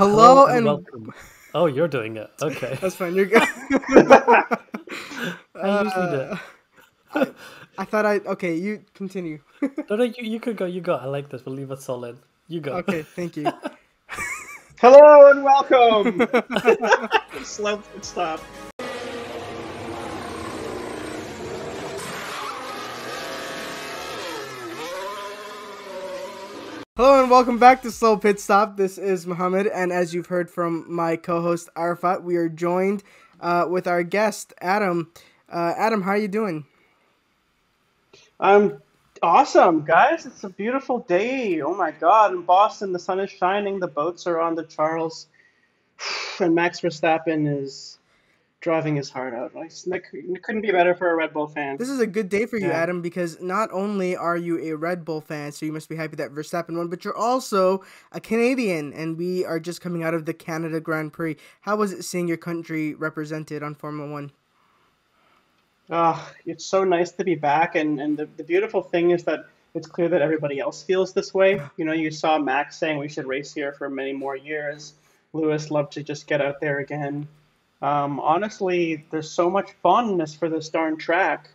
Hello, and, welcome. Oh, you're doing it. Okay. that's fine. You're good. I usually do. Uh, I, I thought I okay. You continue. No, no, you, you could go. You go. I like this. We'll leave it solid. You go. okay, thank you. Hello and welcome. Slow stop. Hello and welcome back to Slow Pit Stop. This is Mohammed, and as you've heard from my co-host Arafat, we are joined uh, with our guest Adam. Uh, Adam, how are you doing? I'm awesome, guys. It's a beautiful day. Oh my God! In Boston, the sun is shining. The boats are on the Charles, and Max Verstappen is driving his heart out. Like, it couldn't be better for a Red Bull fan. This is a good day for you, Yeah. Adam, because not only are you a Red Bull fan, so you must be happy that Verstappen won, but you're also a Canadian, and we are just coming out of the Canada Grand Prix. How was it seeing your country represented on Formula One? Ah, it's so nice to be back, and, and the, the beautiful thing is that it's clear that everybody else feels this way. You know, you saw Max saying we should race here for many more years. Lewis loved to just get out there again. Um, honestly, there's so much fondness for this darn track.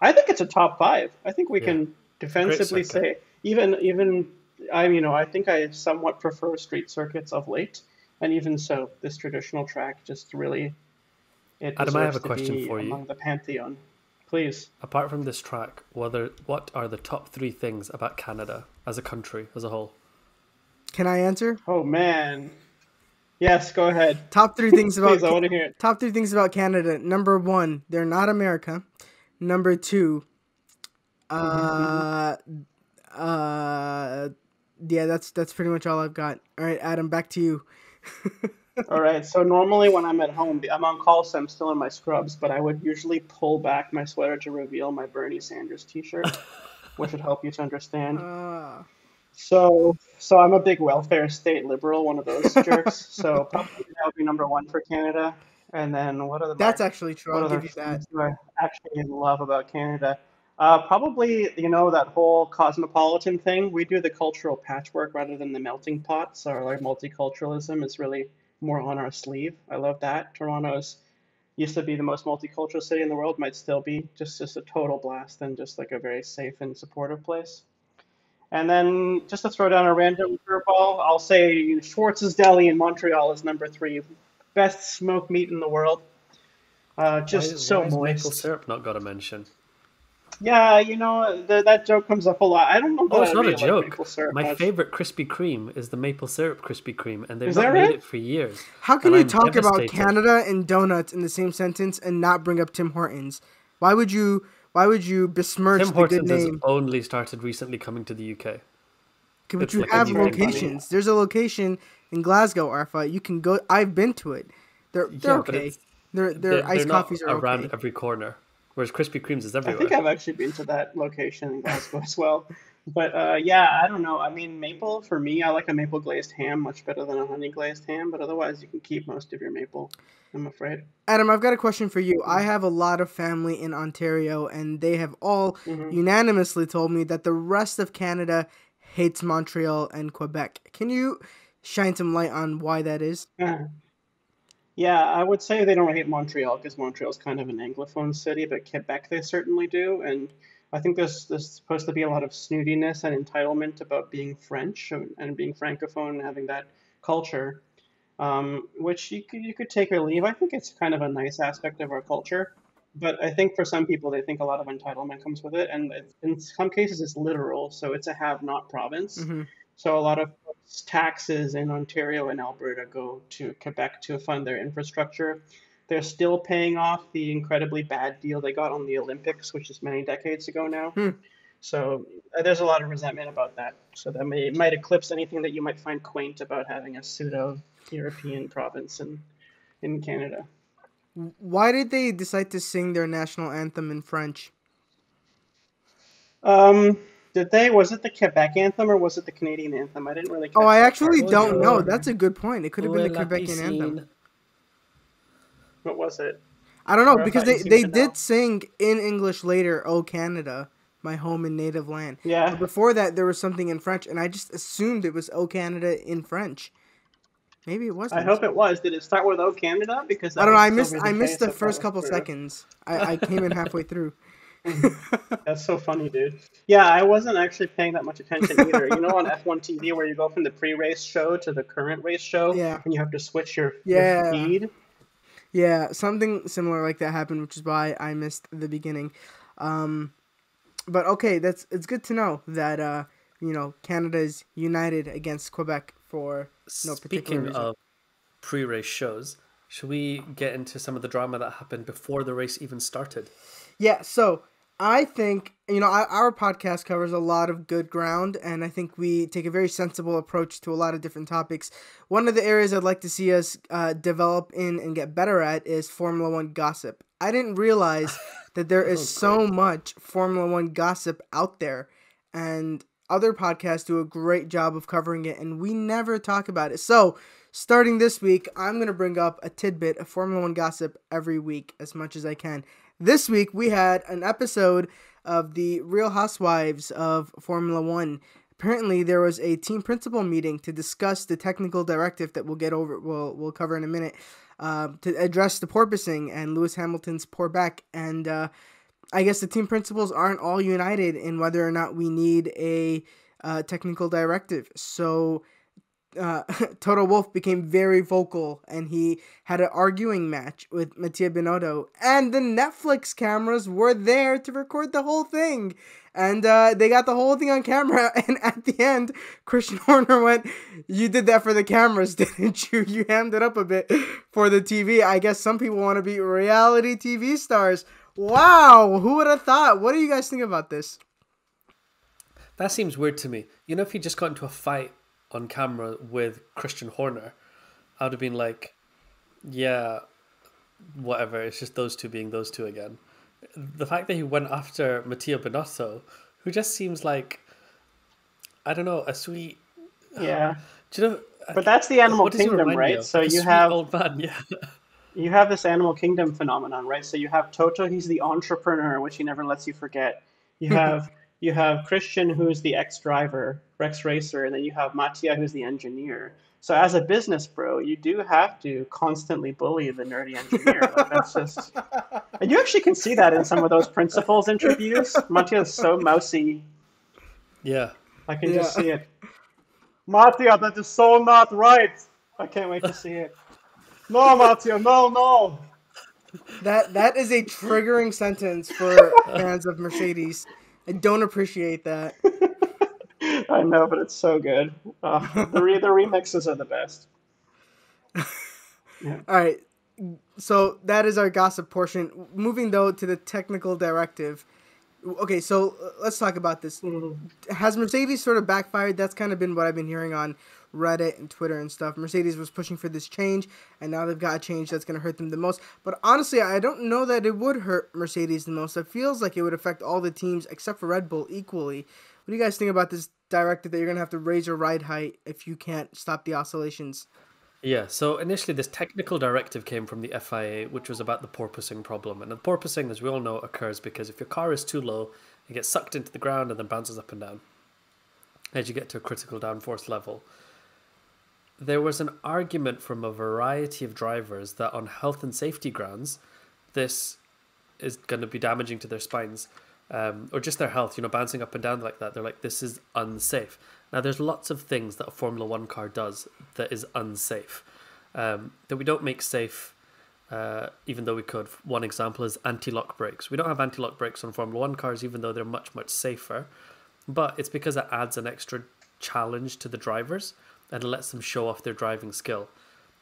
I think it's a top five. I think we Yeah. can defensively say even even I you know I think I somewhat prefer street circuits of late, and even so, this traditional track just really it Adam, I have a question for you. among the pantheon. Please. Apart from this track, whether what are the top three things about Canada as a country as a whole? Can I answer? Oh man. Yes, go ahead. Top three things about Please, I want to hear it. Top three things about Canada. Number one, they're not America. Number two, uh, uh, yeah, that's that's pretty much all I've got. All right, Adam, back to you. All right. So normally when I'm at home, I'm on call, so I'm still in my scrubs. But I would usually pull back my sweater to reveal my Bernie Sanders T-shirt, which would help you to understand. Uh, So, so I'm a big welfare state liberal, one of those jerks. So probably that would be number one for Canada. And then what are the that's actually true. what I'll give you that. do I actually love about Canada? Uh, probably, you know, that whole cosmopolitan thing. We do the cultural patchwork rather than the melting pot. So our multiculturalism is really more on our sleeve. I love that. Toronto's used to be the most multicultural city in the world, might still be just just a total blast and just like a very safe and supportive place. And then just to throw down a random curveball, I'll say Schwartz's Deli in Montreal is number three, best smoked meat in the world. Uh, just Why- so why moist. Maple syrup not got a mention. Yeah, you know th- that joke comes up a lot. I don't know. Oh, it's I not a really like joke. maple My much. favorite Krispy Kreme is the maple syrup Krispy Kreme, and they've Is not made right? it for years. How can you I'm talk about. Canada and donuts in the same sentence and not bring up Tim Hortons? Why would you? Why would you besmirch Tim the Hortons good has name? only started recently coming to the UK. Okay, But it's you like have new thing. locations. There's a location in Glasgow, Arfa. You can go. I've been to it. They're they're Yeah, but okay. it's- Their their iced not coffees are around okay. every corner, whereas Krispy Kremes is everywhere. I think I've actually been to that location in Glasgow as well. But uh, yeah, I don't know. I mean, maple for me, I like a maple glazed ham much better than a honey glazed ham. But otherwise, you can keep most of your maple. I'm afraid. Adam, I've got a question for you. I have a lot of family in Ontario, and they have all Mhm. unanimously told me that the rest of Canada hates Montreal and Quebec. Can you shine some light on why that is? Uh, Yeah, I would say they don't hate Montreal because Montreal's kind of an anglophone city, but Quebec they certainly do. And I think there's there's supposed to be a lot of snootiness and entitlement about being French and, and being francophone and having that culture, um, which you could you could take or leave. I think it's kind of a nice aspect of our culture, but I think for some people they think a lot of entitlement comes with it, and it's, in some cases it's literal. So it's a have-not province. hmm So a lot of taxes in Ontario and Alberta go to Quebec to fund their infrastructure. They're still paying off the incredibly bad deal they got on the Olympics, which is many decades ago now. Hmm. So uh, there's a lot of resentment about that. So that may might eclipse anything that you might find quaint about having a pseudo European province in in Canada. Why did they decide to sing their national anthem in French? Um, did they? Was it the Quebec anthem or was it the Canadian anthem? I didn't really. Oh, I actually part. don't know. That's a good point. It could have been the Où est la Quebecian anthem. What was it? I don't know Or because they, they to know. did sing in English later, "Oh Canada, my home and native land." Yeah. But before that, there was something in French, and I just assumed it was "Oh Canada" in French. Maybe it wasn't. I hope it was. Did it start with O Canada? Because I don't know. I missed. I missed the first couple true. seconds. I, I came in halfway through. That's so funny, dude. Yeah, I wasn't actually paying that much attention either. you know, on F1 TV where you go from the pre-race show to the current race show, Yeah. and you have to switch your, Yeah. your feed. Yeah, something similar like that happened, which is why I missed the beginning. Um, but okay, that's it's good to know that uh, you know Canada is united against Quebec for no Speaking reason. of pre-race shows, should we get into some of the drama that happened before the race even started? Yeah, so I think you know our, podcast covers a lot of good ground, and I think we take a very sensible approach to a lot of different topics. One of the areas I'd like to see us uh, develop in and get better at is Formula One gossip. I didn't realize that there is so much Formula One gossip out there, and other podcasts do a great job of covering it, and we never talk about it. So. Starting this week, I'm going to bring up a tidbit of Formula One gossip every week as much as I can. This week we had an episode of the Real Housewives of Formula One. Apparently, there was a team principal meeting to discuss the technical directive that we'll get over. We'll we'll cover in a minute uh, to address the porpoising and Lewis Hamilton's poor back. And uh, I guess the team principals aren't all united in whether or not we need a uh, technical directive. So uh, Toto Wolff became very vocal and he had an arguing match with Mattia Binotto. And the Netflix cameras were there to record the whole thing. And uh, they got the whole thing on camera. And at the end, Christian Horner went, You did that for the cameras, didn't you? You hammed it up a bit for the TV. I guess some people want to be reality TV stars. Wow, who would have thought? What do you guys think about this? That seems weird to me. You know, if he just got into a fight on camera with Christian Horner, I would have been like, yeah, whatever. It's just those two being those two again. The fact that he went after Mattia Binotto, who just seems like, I don't know, a sweet. Yeah, Do you know? but that's the animal what does he kingdom, right? So A you have old man, yeah. You have this animal kingdom phenomenon, right? So you have Toto, he's the entrepreneur, which he never lets you forget. You have you have Christian, who's the ex-driver, Rex racer, and then you have Mattia, who's the engineer. So as a business bro, you do have to constantly bully the nerdy engineer. Like that's just, and you actually can see that in some of those principals interviews. Mattia is so mousy. Yeah. I can just see it. Mattia, that is so not right. I can't wait to see it. No, Mattia, no, no. That that is a triggering sentence for fans of Mercedes. I don't appreciate that. I know, but it's so good. Uh, the re- the remixes are the best. All right. So that is our gossip portion. Moving though to the technical directive. Okay, so uh, let's talk about this. Has Mercedes sort of backfired? That's kind of been what I've been hearing on Reddit and Twitter and stuff. Mercedes was pushing for this change, and now they've got a change that's going to hurt them the most. But honestly, I don't know that it would hurt Mercedes the most. It feels like it would affect all the teams except for Red Bull equally. What do you guys think about this directive that you're going to have to raise your ride height if you can't stop the oscillations? Yeah, so initially this technical directive came from the FIA, which was about the porpoising problem. And the porpoising, as we all know, occurs because if your car is too low, it gets sucked into the ground and then bounces up and down as you get to a critical downforce level. There was an argument from a variety of drivers that on health and safety grounds, this is going to be damaging to their spines um, or just their health, you know, bouncing up and down like that. They're like, this is unsafe. Now, there's lots of things that a Formula One car does that is unsafe, um, that we don't make safe, uh, even though we could. One example is anti lock brakes. We don't have anti lock brakes on Formula One cars, even though they're much, much safer. But it's because it adds an extra challenge to the drivers and it lets them show off their driving skill.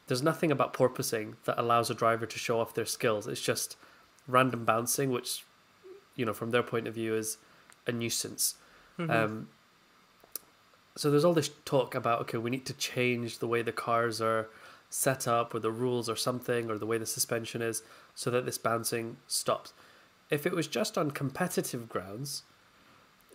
There's nothing about porpoising that allows a driver to show off their skills. It's just random bouncing, which, you know, from their point of view, is a nuisance. Um, so there's all this talk about okay, we need to change the way the cars are set up, or the rules, or something, or the way the suspension is, so that this bouncing stops. If it was just on competitive grounds,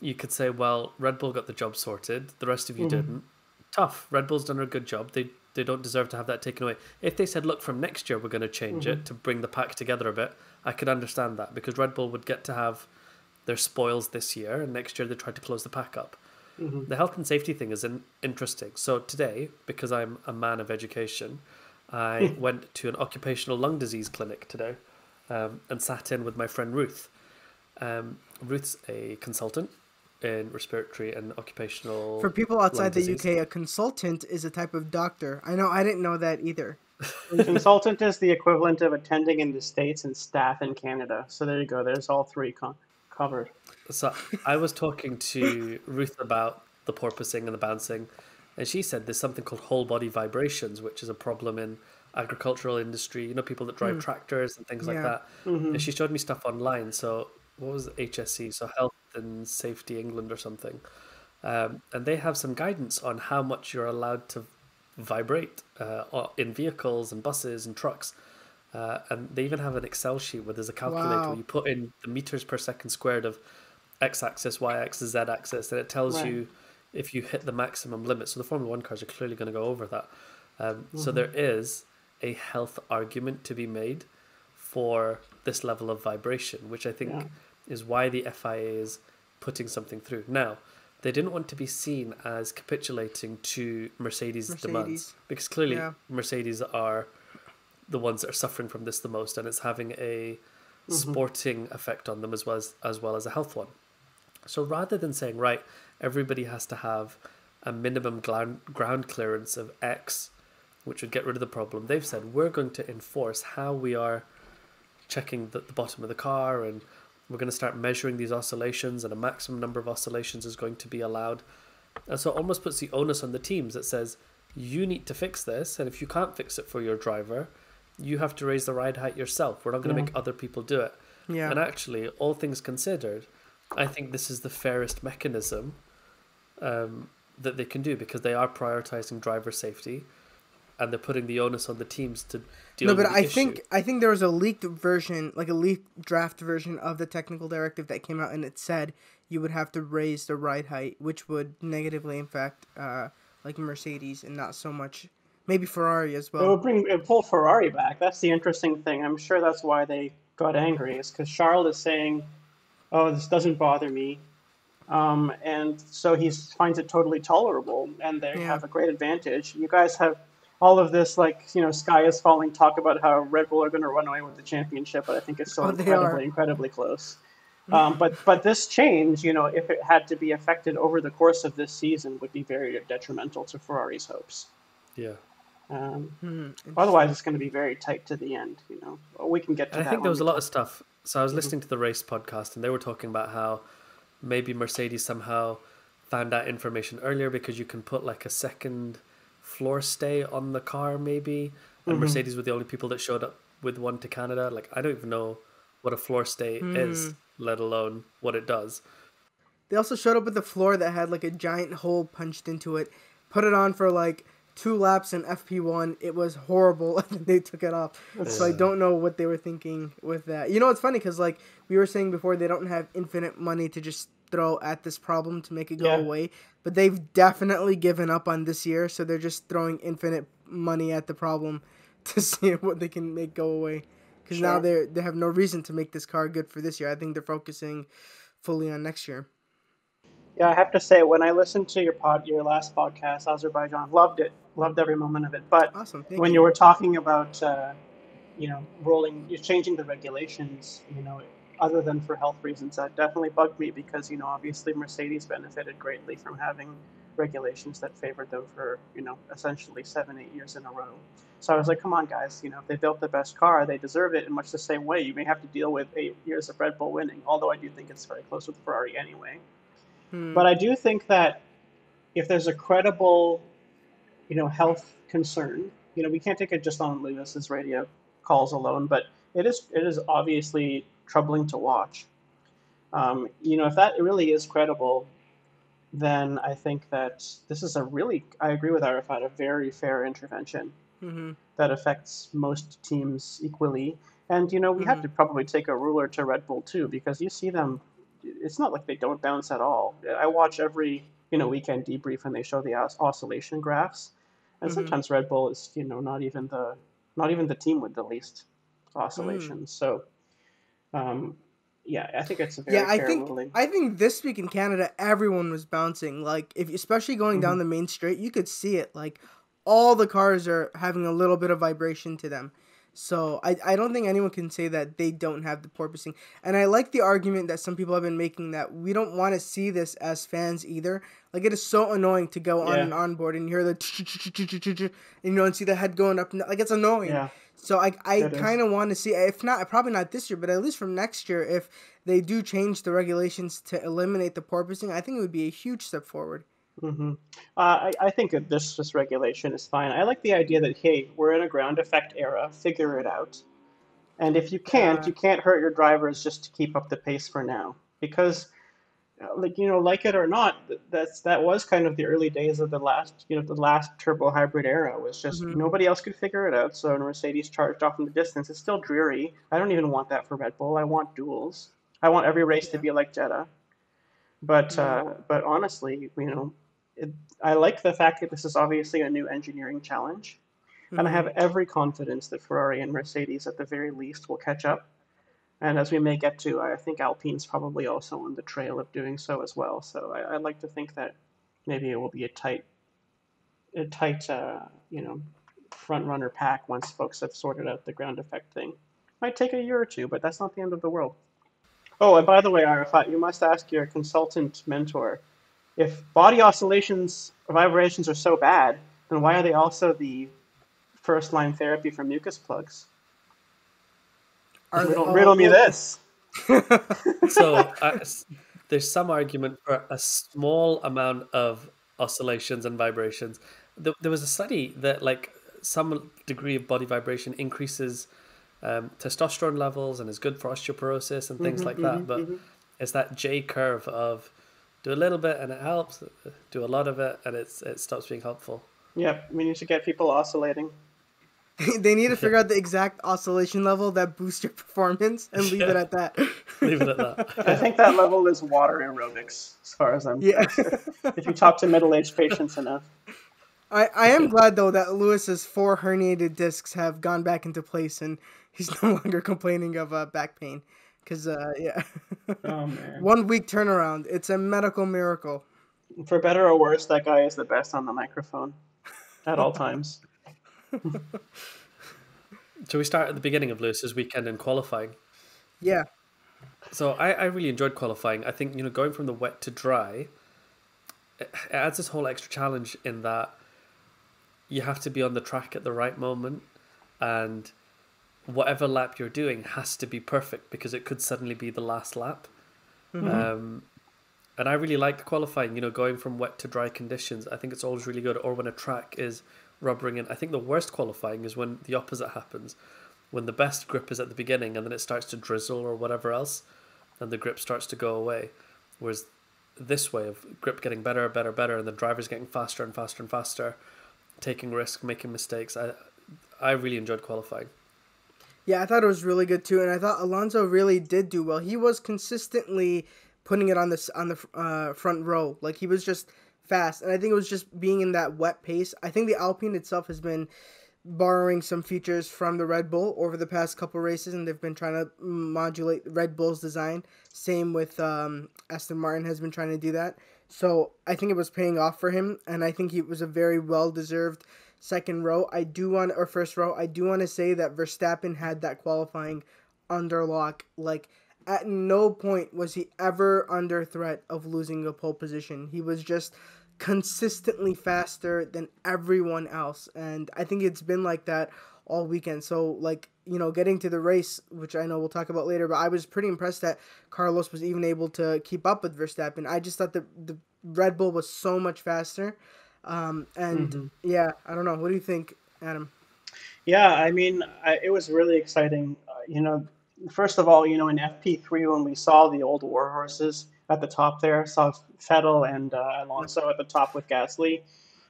you could say, well, Red Bull got the job sorted, the rest of you didn't. Tough. Red Bull's done a good job. They they don't deserve to have that taken away. If they said, look, from next year we're going to change it to bring the pack together a bit, I could understand that because Red Bull would get to have their spoils this year, and next year they tried to close the pack up. Mhm. The health and safety thing is in, interesting. So today, because I'm a man of education, I went to an occupational lung disease clinic today um, and sat in with my friend Ruth. Um, Ruth's a consultant in respiratory and occupational. For people outside the. UK, a consultant is a type of doctor. I know I didn't know that either. Consultant is the equivalent of attending in the States and staff in Canada. So there you go. There's all three co- covered. So I was talking to Ruth about the porpoising and the bouncing, and she said there's something called whole body vibrations, which is a problem in agricultural industry. You know, people that drive hmm. tractors and things like that. Yeah. that. Mm-hmm. And she showed me stuff online. So what was? HSE? So Health and Safety England or something. Um, and they have some guidance on how much you're allowed to vibrate uh, in vehicles and buses and trucks. Uh, and they even have an Excel sheet where there's a calculator Wow. where you put in the meters per second squared of x-axis, y-axis, z-axis, and it tells Right. you if you hit the maximum limit. So the Formula One cars are clearly going to go over that. Um, So there is a health argument to be made for this level of vibration, which I think Yeah. Is why the FIA is putting something through. Now, they didn't want to be seen as capitulating to Mercedes, demands because clearly Yeah. Mercedes are the ones that are suffering from this the most, and it's having a mm-hmm. sporting effect on them as well as, as well as a health one. So rather than saying right, everybody has to have a minimum ground ground clearance of X, which would get rid of the problem, they've said we're going to enforce how we are checking the, the bottom of the car and we're going to start measuring these oscillations and a maximum number of oscillations is going to be allowed. And so it almost puts the onus on the teams. That says you need to fix this and if you can't fix it for your driver you have to raise the ride height yourself. We're not going to Yeah. make other people do it. Yeah. and actually all things considered i think this is the fairest mechanism um, that they can do because they are prioritizing driver safety and they're putting the onus on the teams to deal no, with but the I issue. think I think there was a leaked version, like a leaked draft version of the technical directive that came out, and it said you would have to raise the ride height, which would negatively impact uh, like Mercedes and not so much maybe Ferrari as well. It would well. bring it pull Ferrari back. That's the interesting thing. I'm sure that's why they got angry. Is because Charles is saying, "Oh, this doesn't bother me," um, and so he finds it totally tolerable, and they Yeah. have a great advantage. You guys have all of this, like you know, sky is falling talk about how Red Bull are going to run away with the championship, but I think it's still Oh, incredibly, are. incredibly close. Um, but but this change, you know, if it had to be affected over the course of this season, would be very detrimental to Ferrari's hopes. yeah Um, Hmm, Otherwise, it's going to be very tight to the end. You know, Well, we can get to I think there was a lot of stuff. So I was listening to the race podcast, and they were talking about how maybe Mercedes somehow found out information earlier because you can put like a second floor stay on the car, maybe. And mm-hmm. Mercedes were the only people that showed up with one to Canada. Like I don't even know what a floor stay is, mm. let alone what it does. They also showed up with a floor that had like a giant hole punched into it. Put it on for like two laps in FP1. It was horrible, they took it off. So I don't know what they were thinking with that. You know, it's funny because like we were saying before, they don't have infinite money to just throw at this problem to make it go Yeah. away. But they've definitely given up on this year, so they're just throwing infinite money at the problem to see what they can make go away. Because now they they have no reason to make this car good for this year. I think they're focusing fully on next year. Yeah, I have to say, when I listened to your pod, your last podcast, Azerbaijan, loved it, loved every moment of it. But Awesome. When you. you were talking about, uh, you know, rolling, you're changing the regulations, you know, other than for health reasons, that definitely bugged me because, you know, obviously Mercedes benefited greatly from having regulations that favored them for, you know, essentially seven, eight years in a row. So I was like, come on, guys, you know, if they built the best car, they deserve it in much the same way. You may have to deal with eight years of Red Bull winning, although I do think it's very close with Ferrari anyway. Hmm. But I do think that if there's a credible, you know, health concern, you know, we can't take it just on Lewis's radio calls alone, but it is it is obviously troubling to watch. Um, you know, if that really is credible, then I think that this is a really, I agree with Arafat, a very fair intervention Mhm. that affects most teams equally. And you know, we have Mhm. to probably take a ruler to Red Bull too, because you see them. It's not like they don't bounce at all. I watch every you know weekend debrief, and they show the os- oscillation graphs. And Mhm. sometimes Red Bull is you know not even the not even the team with the least oscillations. So, um, yeah, I think it's a very Yeah, I think. I think this week in Canada, everyone was bouncing. Like, if especially going down Mm-hmm. the main straight, you could see it. Like, all the cars are having a little bit of vibration to them. So I, I don't think anyone can say that they don't have the porpoising. And I like the argument that some people have been making that we don't want to see this as fans either. Like it is so annoying to go on Yeah. an onboard and hear the and you don't see the head going up. Like it's annoying. Yeah. So I, I kind of want to see, if not, probably not this year, but at least from next year, if they do change the regulations to eliminate the porpoising, I think it would be a huge step forward. hmm Uh, I, I think that this this regulation is fine. I like the idea that hey, we're in a ground effect era. Figure it out, and if you can't, Yeah. you can't hurt your drivers just to keep up the pace for now. Because, uh, like you know, like it or not, that's that was kind of the early days of the last you know the last turbo hybrid era. Was just Mhm. nobody else could figure it out. So Mercedes charged off in the distance. It's still dreary. I don't even want that for Red Bull. I want duels. I want every race to be like Jeddah. But uh, but honestly, you know, it, I like the fact that this is obviously a new engineering challenge, and I Mhm. have every confidence that Ferrari and Mercedes, at the very least, will catch up. And as we may get to, I think Alpine's probably also on the trail of doing so as well. So I, I'd like to think that maybe it will be a tight, a tight, uh, you know, front runner pack once folks have sorted out the ground effect thing. Might take a year or two, but that's not the end of the world. Oh, and by the way, Arafat, you must ask your consultant mentor if body oscillations or vibrations are so bad, then why are they also the first line therapy for mucus plugs? Are they riddle, all- riddle me this. So uh, there's some argument for a small amount of oscillations and vibrations. There, there was a study that like some degree of body vibration increases um, testosterone levels and is good for osteoporosis and things like that. But it's that J curve of do a little bit and it helps, do a lot of it and it's it stops being helpful. Yep, we need to get people oscillating. they need to figure out the exact oscillation level that boosts your performance and leave it at that. Leave it at that. I think that level is water aerobics, as far as I'm Yeah. if you talk to middle-aged patients enough. I, I am glad though that Lewis's four herniated discs have gone back into place and he's no longer complaining of uh, back pain. Cause uh, yeah, Oh man. one week turnaround. It's a medical miracle. For better or worse, that guy is the best on the microphone at all times. So we start at the beginning of Lewis's weekend in qualifying. Yeah, So I, I really enjoyed qualifying. I think you know going from the wet to dry, it it adds this whole extra challenge in that you have to be on the track at the right moment, and whatever lap you're doing has to be perfect because it could suddenly be the last lap. Um, and I really like qualifying. You know, going from wet to dry conditions. I think it's always really good. Or when a track is rubbering in. I think the worst qualifying is when the opposite happens when the best grip is at the beginning and then it starts to drizzle or whatever else, and the grip starts to go away. Whereas this way of grip getting better, better, better, and the driver's getting faster and faster and faster, taking risks, making mistakes. I I really enjoyed qualifying. yeah. I thought it was really good too, and I thought Alonso really did do well. He was consistently putting it on this on the uh, front row. Like he was just fast, and I think it was just being in that wet pace. I think the Alpine itself has been borrowing some features from the Red Bull over the past couple races, and they've been trying to modulate Red Bull's design. Same with um, Aston Martin has been trying to do that. So I think it was paying off for him, and I think it was a very well deserved second row. I do want or first row. I do want to say that Verstappen had that qualifying under lock. Like at no point was he ever under threat of losing a pole position. He was just consistently faster than everyone else and I think it's been like that all weekend. So like, you know, getting to the race, which I know we'll talk about later, but I was pretty impressed that Carlos was even able to keep up with Verstappen. I just thought the the Red Bull was so much faster. Um, and yeah, I don't know. What do you think, Adam? Yeah, I mean, I, it was really exciting. Uh, you know, first of all, you know, in FP3 when we saw the old war horses at the top there, saw Vettel and uh, Alonso at the top with Gasly.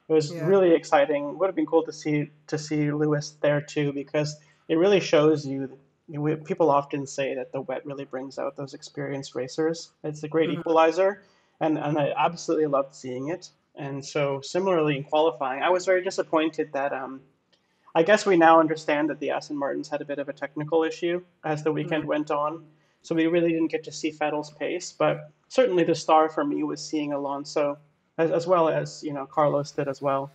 It was Yeah. really exciting. Would have been cool to see to see Lewis there too, because it really shows you. we- people often say that the wet really brings out those experienced racers. It's a great Mhm. equalizer, and and I absolutely loved seeing it. And so similarly in qualifying, I was very disappointed that um, I guess we now understand that the Aston Martins had a bit of a technical issue as the weekend went on. So we really didn't get to see Vettel's pace, but certainly the star for me was seeing Alonso, as, as well as you know Carlos did as well.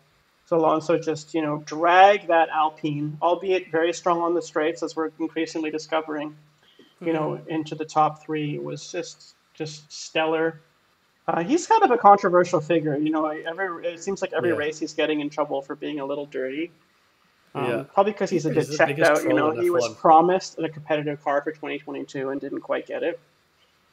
So Alonso just you know drag that Alpine, albeit very strong on the straights, as we're increasingly discovering, you know, Mm-hmm. into the top three It was just just stellar. Uh, he's kind of a controversial figure, you know. Every it seems like every Yeah. race he's getting in trouble for being a little dirty. Um, Yeah. Probably because he's a bit He's checked out. You know, he was F1. promised a competitive car for 2022 and didn't quite get it.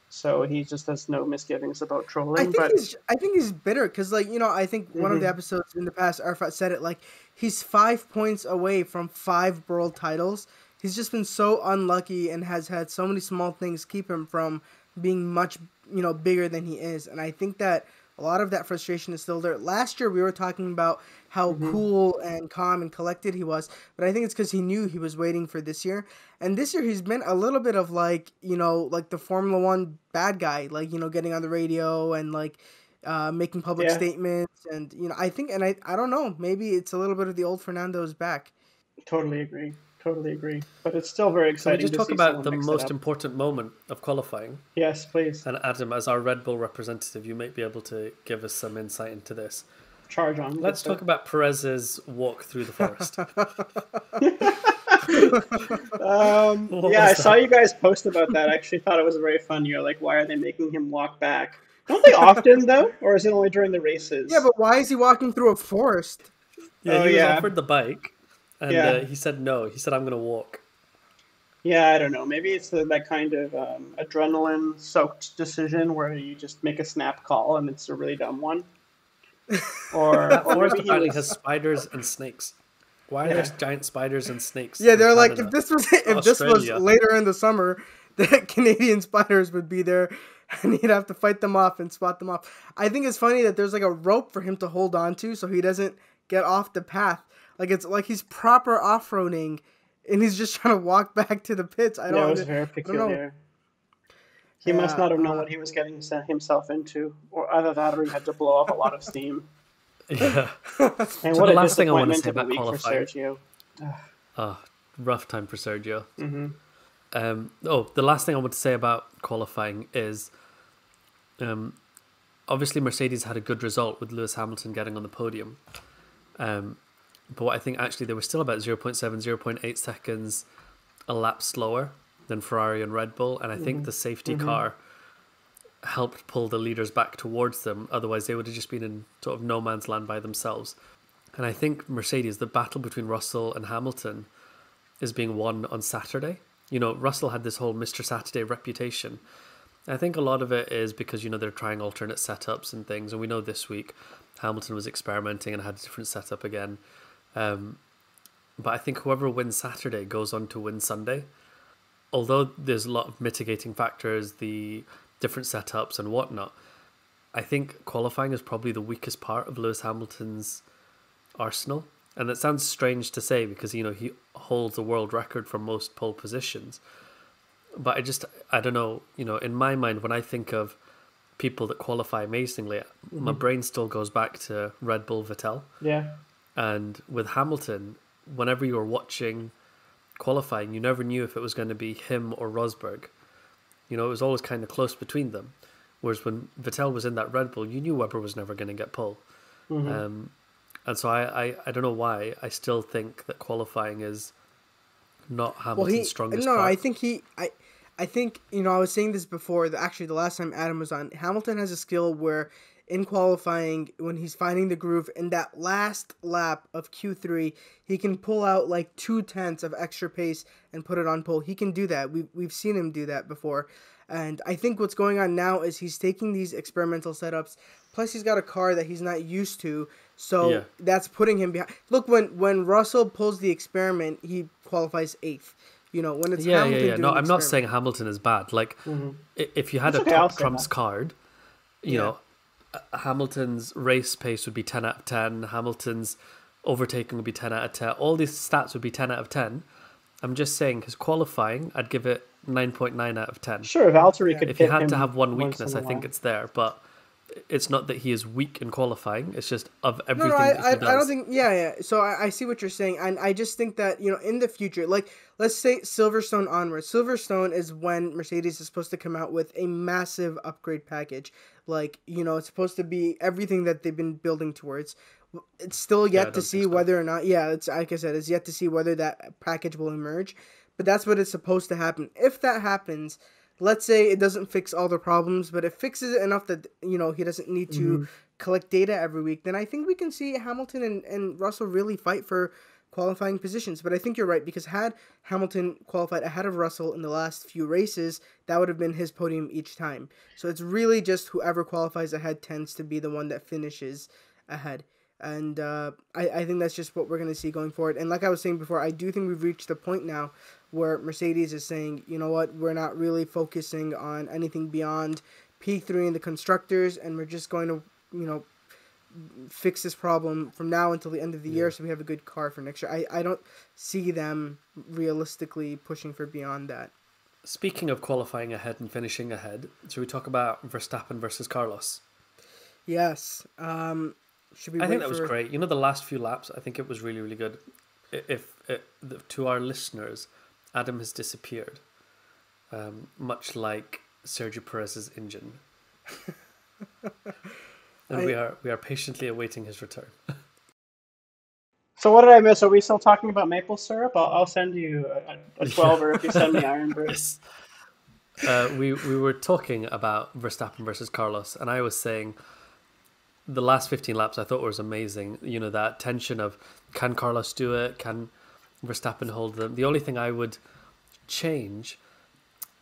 So he just has no misgivings about trolling. I think But he's I think he's bitter because like you know I think one of the Mhm. episodes in the past Arafat said it like he's five points away from five world titles. He's just been so unlucky and has had so many small things keep him from being much you know bigger than he is. And I think that a lot of that frustration is still there. Last year we were talking about how Mhm. cool and calm and collected he was, but I think it's because he knew he was waiting for this year. And this year he's been a little bit of like you know like the Formula One bad guy, like you know getting on the radio and like uh, making public Yeah. statements. And you know I think and I I don't know maybe it's a little bit of the old Fernando's back. totally agree. Totally agree. But it's still very Can we exciting just to talk see about the most important moment of qualifying? Yes, please. And Adam, as our Red Bull representative, you might be able to give us some insight into this. Charge on. Let's Good talk about Perez's walk through the forest. Um, yeah, I was saw you guys post about that. I actually thought it was very fun. You're like, why are they making him walk back? Don't they often though, or is it only during the races? Yeah, but why is he walking through a forest? Yeah, Oh, he was yeah. offered the bike, and Yeah. uh, he said no. He said, "I'm going to walk." yeah, I don't know. Maybe it's the, that kind of um, adrenaline-soaked decision where you just make a snap call and it's a really dumb one. Or, or forest maybe he apparently was, has spiders and snakes. Why are Yeah. there giant spiders and snakes? Yeah, they're like if this was if this was later in the summer, the Canadian spiders would be there and he'd have to fight them off and spot them off. I think it's funny that there's like a rope for him to hold on to so he doesn't get off the path. Like it's like he's proper off-roading and he's just trying to walk back to the pits. I don't it was very don't know. peculiar. He must not have known uh, what he was getting himself into, or either that, or he had to blow off a lot of steam. yeah. And So what the a last thing I wanna disappointment say about week for qualifying- Sergio. Oh, rough time for Sergio. hmm Um, oh, the last thing I want to say about qualifying is, um, obviously Mercedes had a good result with Lewis Hamilton getting on the podium. Um, but I think actually they were still about 0.7, 0.8 seconds a lap slower than Ferrari and Red Bull, and I think mm-hmm. the safety mm-hmm. car helped pull the leaders back towards them. Otherwise, they would have just been in sort of no man's land by themselves. And I think Mercedes, the battle between Russell and Hamilton, is being won on Saturday. You know, Russell had this whole Mr. Saturday reputation. I think a lot of it is because, you know, they're trying alternate setups and things. And we know this week Hamilton was experimenting and had a different setup again. Um, but I think whoever wins Saturday goes on to win Sunday. Although there's a lot of mitigating factors, the different setups and whatnot, I think qualifying is probably the weakest part of Lewis Hamilton's arsenal. And it sounds strange to say because you know he holds the world record for most pole positions. But I just I don't know, you know, in my mind when I think of people that qualify amazingly, my brain still goes back to Red Bull Vettel. Yeah. And with Hamilton, whenever you were watching qualifying, you never knew if it was going to be him or Rosberg. You know, it was always kind of close between them. Whereas when Vettel was in that Red Bull, you knew Webber was never going to get pole. Mhm. Um, and so I, I, I don't know why I still think that qualifying is not well, Hamilton's he strongest no, part. I think he I I think you know I was saying this before. That actually, the last time Adam was on, Hamilton has a skill where in qualifying when he's finding the groove in that last lap of Q three, he can pull out like two tenths of extra pace and put it on pole. He can do that. We we've seen him do that before. And I think what's going on now is he's taking these experimental setups. Plus, he's got a car that he's not used to, so Yeah. that's putting him behind. Look, when when Russell pulls the experiment, he qualifies eighth. You know, when it's yeah, Hamilton yeah, yeah. doing No, I'm not saying Hamilton is bad. Like, i if you had It's a okay, top trumps that. card, you Yeah. know, Hamilton's race pace would be 10 out of 10. Hamilton's overtaking would be 10 out of 10. All these stats would be 10 out of 10. I'm just saying, his qualifying, I'd give it 9.9 out of 10. Sure, if Valtteri could If you had him to have one weakness, I think it's there. But it's not that he is weak in qualifying. It's just of everything no, I, that I, does. I don't think. Yeah, yeah. So I, I see what you're saying, and I just think that you know, in the future, like let's say Silverstone onwards. Silverstone is when Mercedes is supposed to come out with a massive upgrade package. Like you know, it's supposed to be everything that they've been building towards. It's still Yeah, yet to see so. whether or not. Yeah, it's like I said, it's yet to see whether that package will emerge. But that's what it's supposed to happen. If that happens, let's say it doesn't fix all the problems, but it fixes it enough that you know he doesn't need to Mm-hmm. collect data every week, then I think we can see Hamilton and, and Russell really fight for qualifying positions. But I think you're right because had Hamilton qualified ahead of Russell in the last few races, that would have been his podium each time. So it's really just whoever qualifies ahead tends to be the one that finishes ahead. And uh, I, I think that's just what we're going to see going forward. And like I was saying before, I do think we've reached the point now where Mercedes is saying, you know what, we're not really focusing on anything beyond P3 in the constructors, and we're just going to, you know, fix this problem from now until the end of the year so we have a good car for next year. I, I don't see them realistically pushing for beyond that. Speaking of qualifying ahead and finishing ahead, should we talk about Verstappen versus Carlos? Yes. Um, should we I think that was great. You know, the last few laps, I think it was really, really good. I- If, if to our listeners, Adam has disappeared, um, much like Sergio Perez's engine, and we are we are patiently awaiting his return. So what did I miss? Are we still talking about maple syrup? I'll, I'll send you a, a 12 if you send me Irn-Bru. Yes. Uh, we we were talking about Verstappen versus Carlos, and I was saying the last fifteen laps I thought was amazing. You know that tension of can Carlos do it? Can Verstappen hold them? The only thing I would change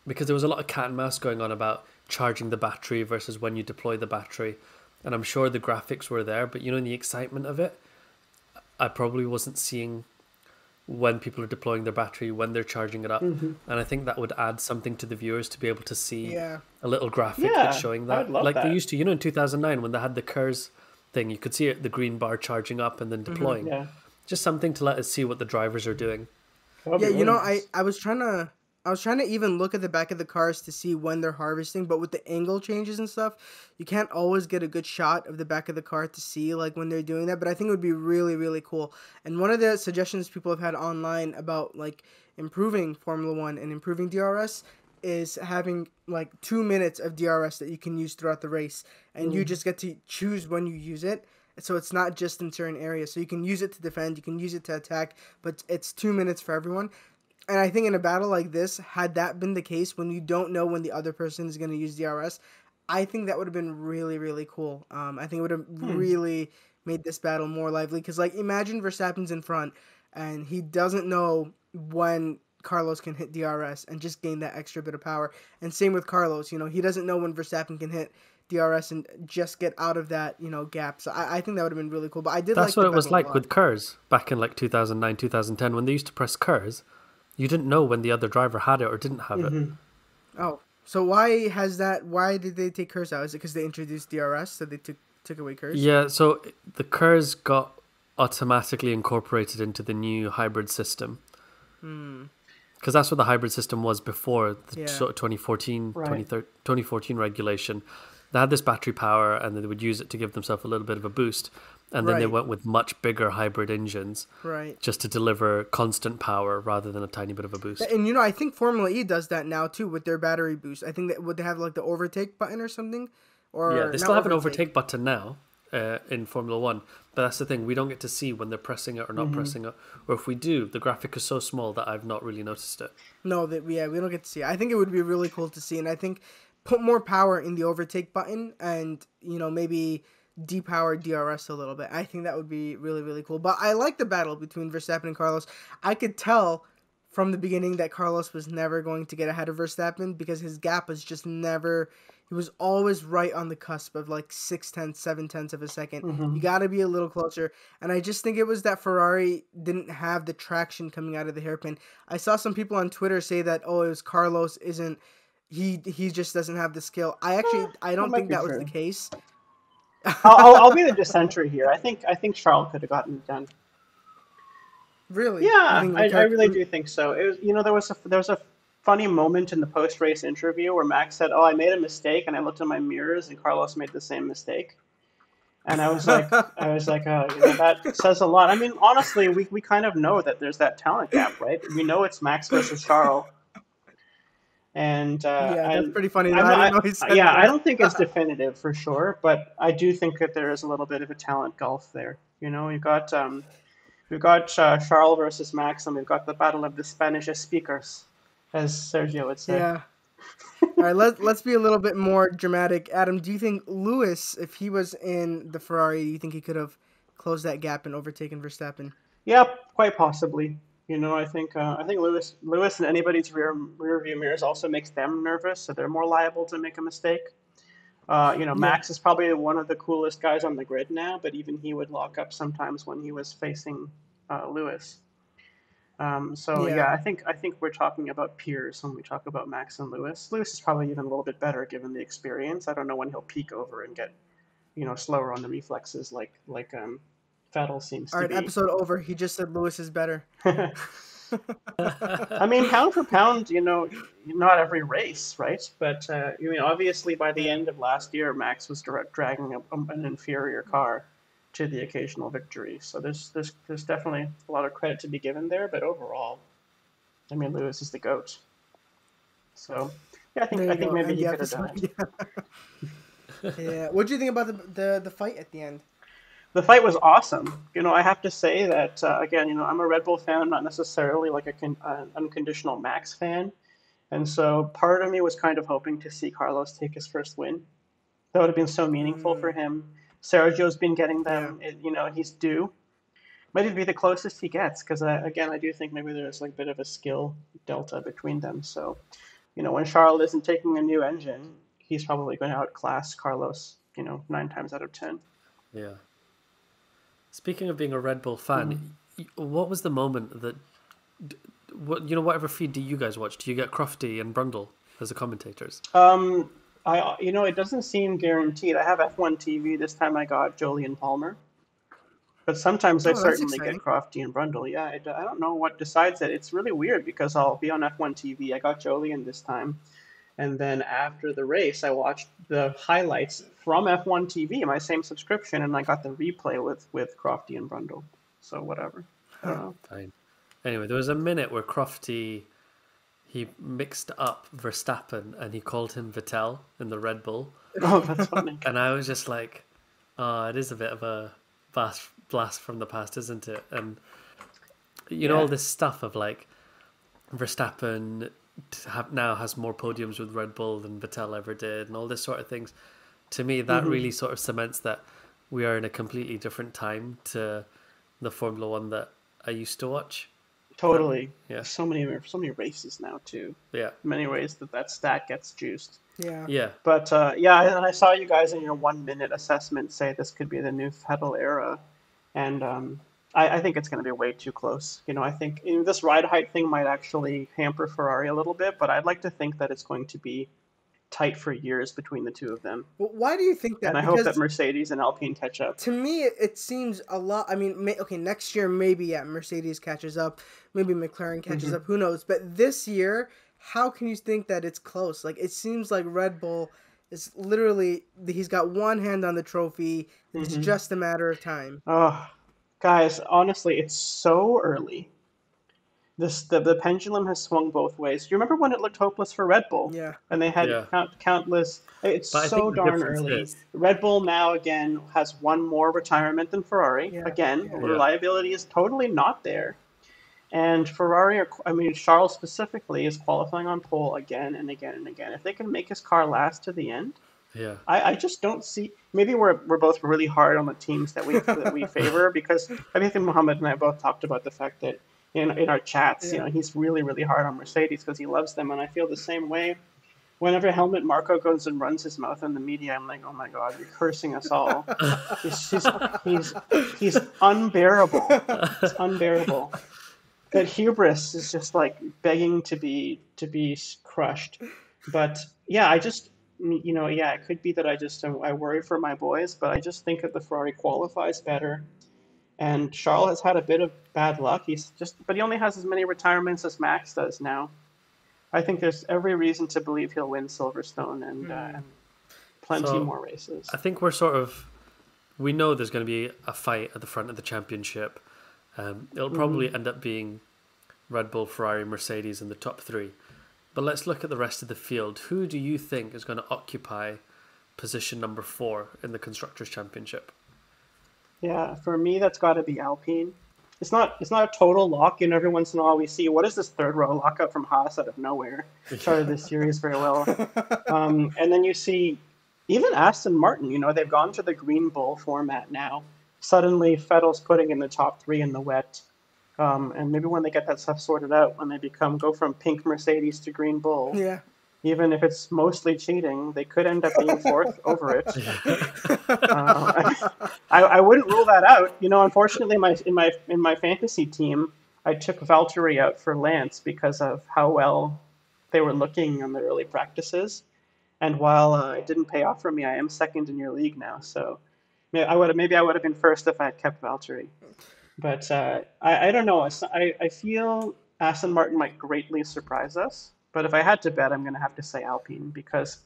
because there was a lot of cat and mouse going on about charging the battery versus when you deploy the battery, and I'm sure the graphics were there, but you know in the excitement of it, I probably wasn't seeing when people are deploying their battery, when they're charging it up. And I think that would add something to the viewers to be able to see Yeah. a little graphic Yeah, that's showing that. like they used to, you know, in 2009 when they had the KERS thing, you could see it, the green bar charging up and then deploying. Yeah. Just something to let us see what the drivers are doing. That would Yeah, you know, I. I was trying to I was trying to even look at the back of the cars to see when they're harvesting, but with the angle changes and stuff, you can't always get a good shot of the back of the car to see like when they're doing that. But I think it would be really really cool. And one of the suggestions people have had online about like improving Formula One and improving DRS is having like two minutes of DRS that you can use throughout the race, and you mm. just get to choose when you use it. So it's not just in certain areas. So you can use it to defend, you can use it to attack, but it's two minutes for everyone. And I think in a battle like this, had that been the case when you don't know when the other person is going to use DRS, I think that would have been really, really cool. Um, I think it would have really made this battle more lively. Because, like, imagine Verstappen's in front and he doesn't know when Carlos can hit DRS and just gain that extra bit of power. And same with Carlos, you know, he doesn't know when Verstappen can hit DRS and just get out of that, you know, gap. So I, I think that would have been really cool. But I did That's like what it was like with KERS back in like 2009, 2010 when they used to press KERS. You didn't know when the other driver had it or didn't have it. Mm-hmm. Oh, so why has that? Why did they take KERS out? Is it because they introduced DRS, so they took took away KERS? Yeah, so the KERS got automatically incorporated into the new hybrid system. Hmm. Because that's what the hybrid system was before the Yeah. 2014, Right. 2013 2014 regulation. They had this battery power and they would use it to give themselves a little bit of a boost. And then they went with much bigger hybrid engines Right. just to deliver constant power rather than a tiny bit of a boost. And you know, I think Formula E does that now too with their battery boost. I think that would they have like the overtake button or something, or Yeah, they still have an overtake button now uh, in Formula One, but that's the thing. We don't get to see when they're pressing it or not pressing it, or if we do, the graphic is so small that I've not really noticed it. No, that yeah, we don't get to see. it. I think it would be really cool to see, and I think put more power in the overtake button, and you know maybe depower DRS a little bit. I think that would be really really cool. But I like the battle between Verstappen and Carlos. I could tell from the beginning that Carlos was never going to get ahead of Verstappen because his gap was just never. He was always right on the cusp of like six tenths, seven tenths of a 2nd mm-hmm. You got to be a little closer. And I just think it was that Ferrari didn't have the traction coming out of the hairpin. I saw some people on Twitter say that oh, it was Carlos isn't he he just doesn't have the skill. I actually eh, I don't might think that was the case. I'll, I'll, I'll be the dissenter here. I think I think Charles could have gotten it done. Really? Yeah, think I, I really do think so. It was, you know, there was a there was a funny moment in the post race interview where Max said, "Oh, I made a mistake," and I looked in my mirrors, and Carlos made the same mistake. And I was like, I was like, oh, you know, that says a lot. I mean, honestly, we, we kind of know that there's that talent gap, right? We know it's Max versus Charles. And uh, yeah, that's and pretty funny. I didn't know he said yeah, that. I don't think it's definitive for sure, but I do think that there is a little bit of a talent gulf there. You know, you've got um, we've got uh, Charles versus Max, and we've got the battle of the Spanish speakers, as Sergio would say. Yeah. All right, let, let's be a little bit more dramatic. Adam, do you think Lewis, if he was in the Ferrari, do you think he could have closed that gap and overtaken Verstappen? Yeah, quite possibly. You know, I think uh, I think Lewis Lewis and anybody's rear rear view mirrors also makes them nervous, so they're more liable to make a mistake. Uh, you know, Max is probably one of the coolest guys on the grid now, but even he would lock up sometimes when he was facing uh, Lewis. Um, so Yeah. yeah. I think I think we're talking about peers when we talk about Max and Lewis. Lewis is probably even a little bit better given the experience. I don't know when he'll peak over and get, you know, slower on the reflexes like like um, Vettel seems All right, be. episode over. He just said Lewis is better. I mean, pound for pound, you know, not every race, right? But uh, I mean, obviously, by the end of last year, Max was direct dragging a, an inferior car to the occasional victory. So there's there's there's definitely a lot of credit to be given there. But overall, I mean, Lewis is the goat. So yeah, I think I think go. maybe And he could have done it. Yeah. yeah. What do you think about the, the the fight at the end? The fight was awesome. You know, I have to say that uh, again. You know, I'm a Red Bull fan, not necessarily like a con- an unconditional Max fan, and so part of me was kind of hoping to see Carlos take his first win. That would have been so meaningful for him. Sergio's been getting them. It, you know, he's due. Might Maybe be the closest he gets because again, I do think maybe there's like a bit of a skill delta between them. So, you know, when Charles isn't taking a new engine, he's probably going to outclass Carlos. You know, nine times out of ten. Yeah. Speaking of being a Red Bull fan, y what was the moment that, what you know, whatever feed do you guys watch? Do you get Crofty and Brundle as the commentators? Um, I you know it doesn't seem guaranteed. I have F1 TV. This time I got Jolyon Palmer, but sometimes I Oh, that's certainly exciting. get Crofty and Brundle. Yeah, I, I don't know what decides it. It's really weird because I'll be on F1 TV. I got Jolyon this time, and then after the race, I watched the highlights from F1 TV, my same subscription, and I got the replay with with Crofty and Brundle. So whatever. I. Uh, Fine. Anyway, there was a minute where Crofty he mixed up Verstappen and he called him Vettel in the Red Bull, Oh, that's funny. and I was just like, "Oh, it is a bit of a blast blast from the past, isn't it?" And you know all this stuff of like Verstappen t- have, now has more podiums with Red Bull than Vettel ever did, and all this sort of things. To me, that really sort of cements that we are in a completely different time to the Formula One that I used to watch. Totally. Yeah. So many so many races now too. Yeah, many ways that that stat gets juiced. Yeah. yeah, But uh, yeah, and I saw you guys in your one minute assessment say this could be the new Vettel era, and um, I, I think it's going to be way too close. You know, I think you know, this ride height thing might actually hamper Ferrari a little bit, but I'd like to think that it's going to be tight for years between the two of them, Well, why do you think that? and I hope that Mercedes and Alpine catch up. to me, it, it seems a lot. I mean, may, okay, next year maybe yeah, Mercedes catches up, maybe McLaren catches Mm-hmm. up. Who knows? But this year, how can you think that it's close? Like it seems like Red Bull is literally he's got one hand on the trophy. It's Mm-hmm. just a matter of time. Oh, guys, honestly, it's so early. This the, the pendulum has swung both ways. Do you remember when it looked hopeless for Red Bull? Yeah. and they had Yeah. count, countless. It's But so darn early. is- Red Bull now again has one more retirement than Ferrari. Yeah. Again, Yeah. reliability is totally not there. And Ferrari, are, I mean Charles specifically, is qualifying on pole again and again and again. If they can make his car last to the end, yeah. I, I just don't see. Maybe we're, we're both really hard on the teams that we that we favor because I think Mohammed and I both talked about the fact that in in our chats, you know, he's really really hard on Mercedes because he loves them, and I feel the same way. Whenever Helmut Marko goes and runs his mouth in the media, I'm like, oh my god, you're cursing us all. he's, he's, he's, he's unbearable. It's unbearable. That hubris is just like begging to be to be crushed. But yeah, I just you know yeah, it could be that I just I worry for my boys, but I just think that the Ferrari qualifies better. And Charles has had a bit of bad luck. He's just, but he only has as many retirements as Max does now. I think there's every reason to believe he'll win Silverstone and, uh, plenty So, more races. I think we're sort of we know there's going to be a fight at the front of the championship. Um, it'll probably end up being Red Bull, Ferrari, Mercedes in the top three. But let's look at the rest of the field. Who do you think is going to occupy position number four in the constructors' championship? Yeah, for me, that's got to be Alpine. It's not it's not a total lock. You know, every once in a while we see what is this third row lockup from Haas out of nowhere. Started this series very well, um, and then you see even Aston Martin. You know, they've gone to the Green Bull format now. Suddenly, Vettel's putting in the top three in the wet, um, and maybe when they get that stuff sorted out, when they become go from pink Mercedes to Green Bull, Yeah. even if it's mostly cheating, they could end up being fourth over it. Uh, I, I wouldn't rule that out. You know, unfortunately, my in my in my fantasy team, I took Valtteri out for Lance because of how well they were looking in the early practices. And while uh, it didn't pay off for me, I am second in your league now. So may- I would maybe I would have been first if I had kept Valtteri. But uh, I, I don't know. I, I feel Aston Martin might greatly surprise us. But if I had to bet, I'm going to have to say Alpine because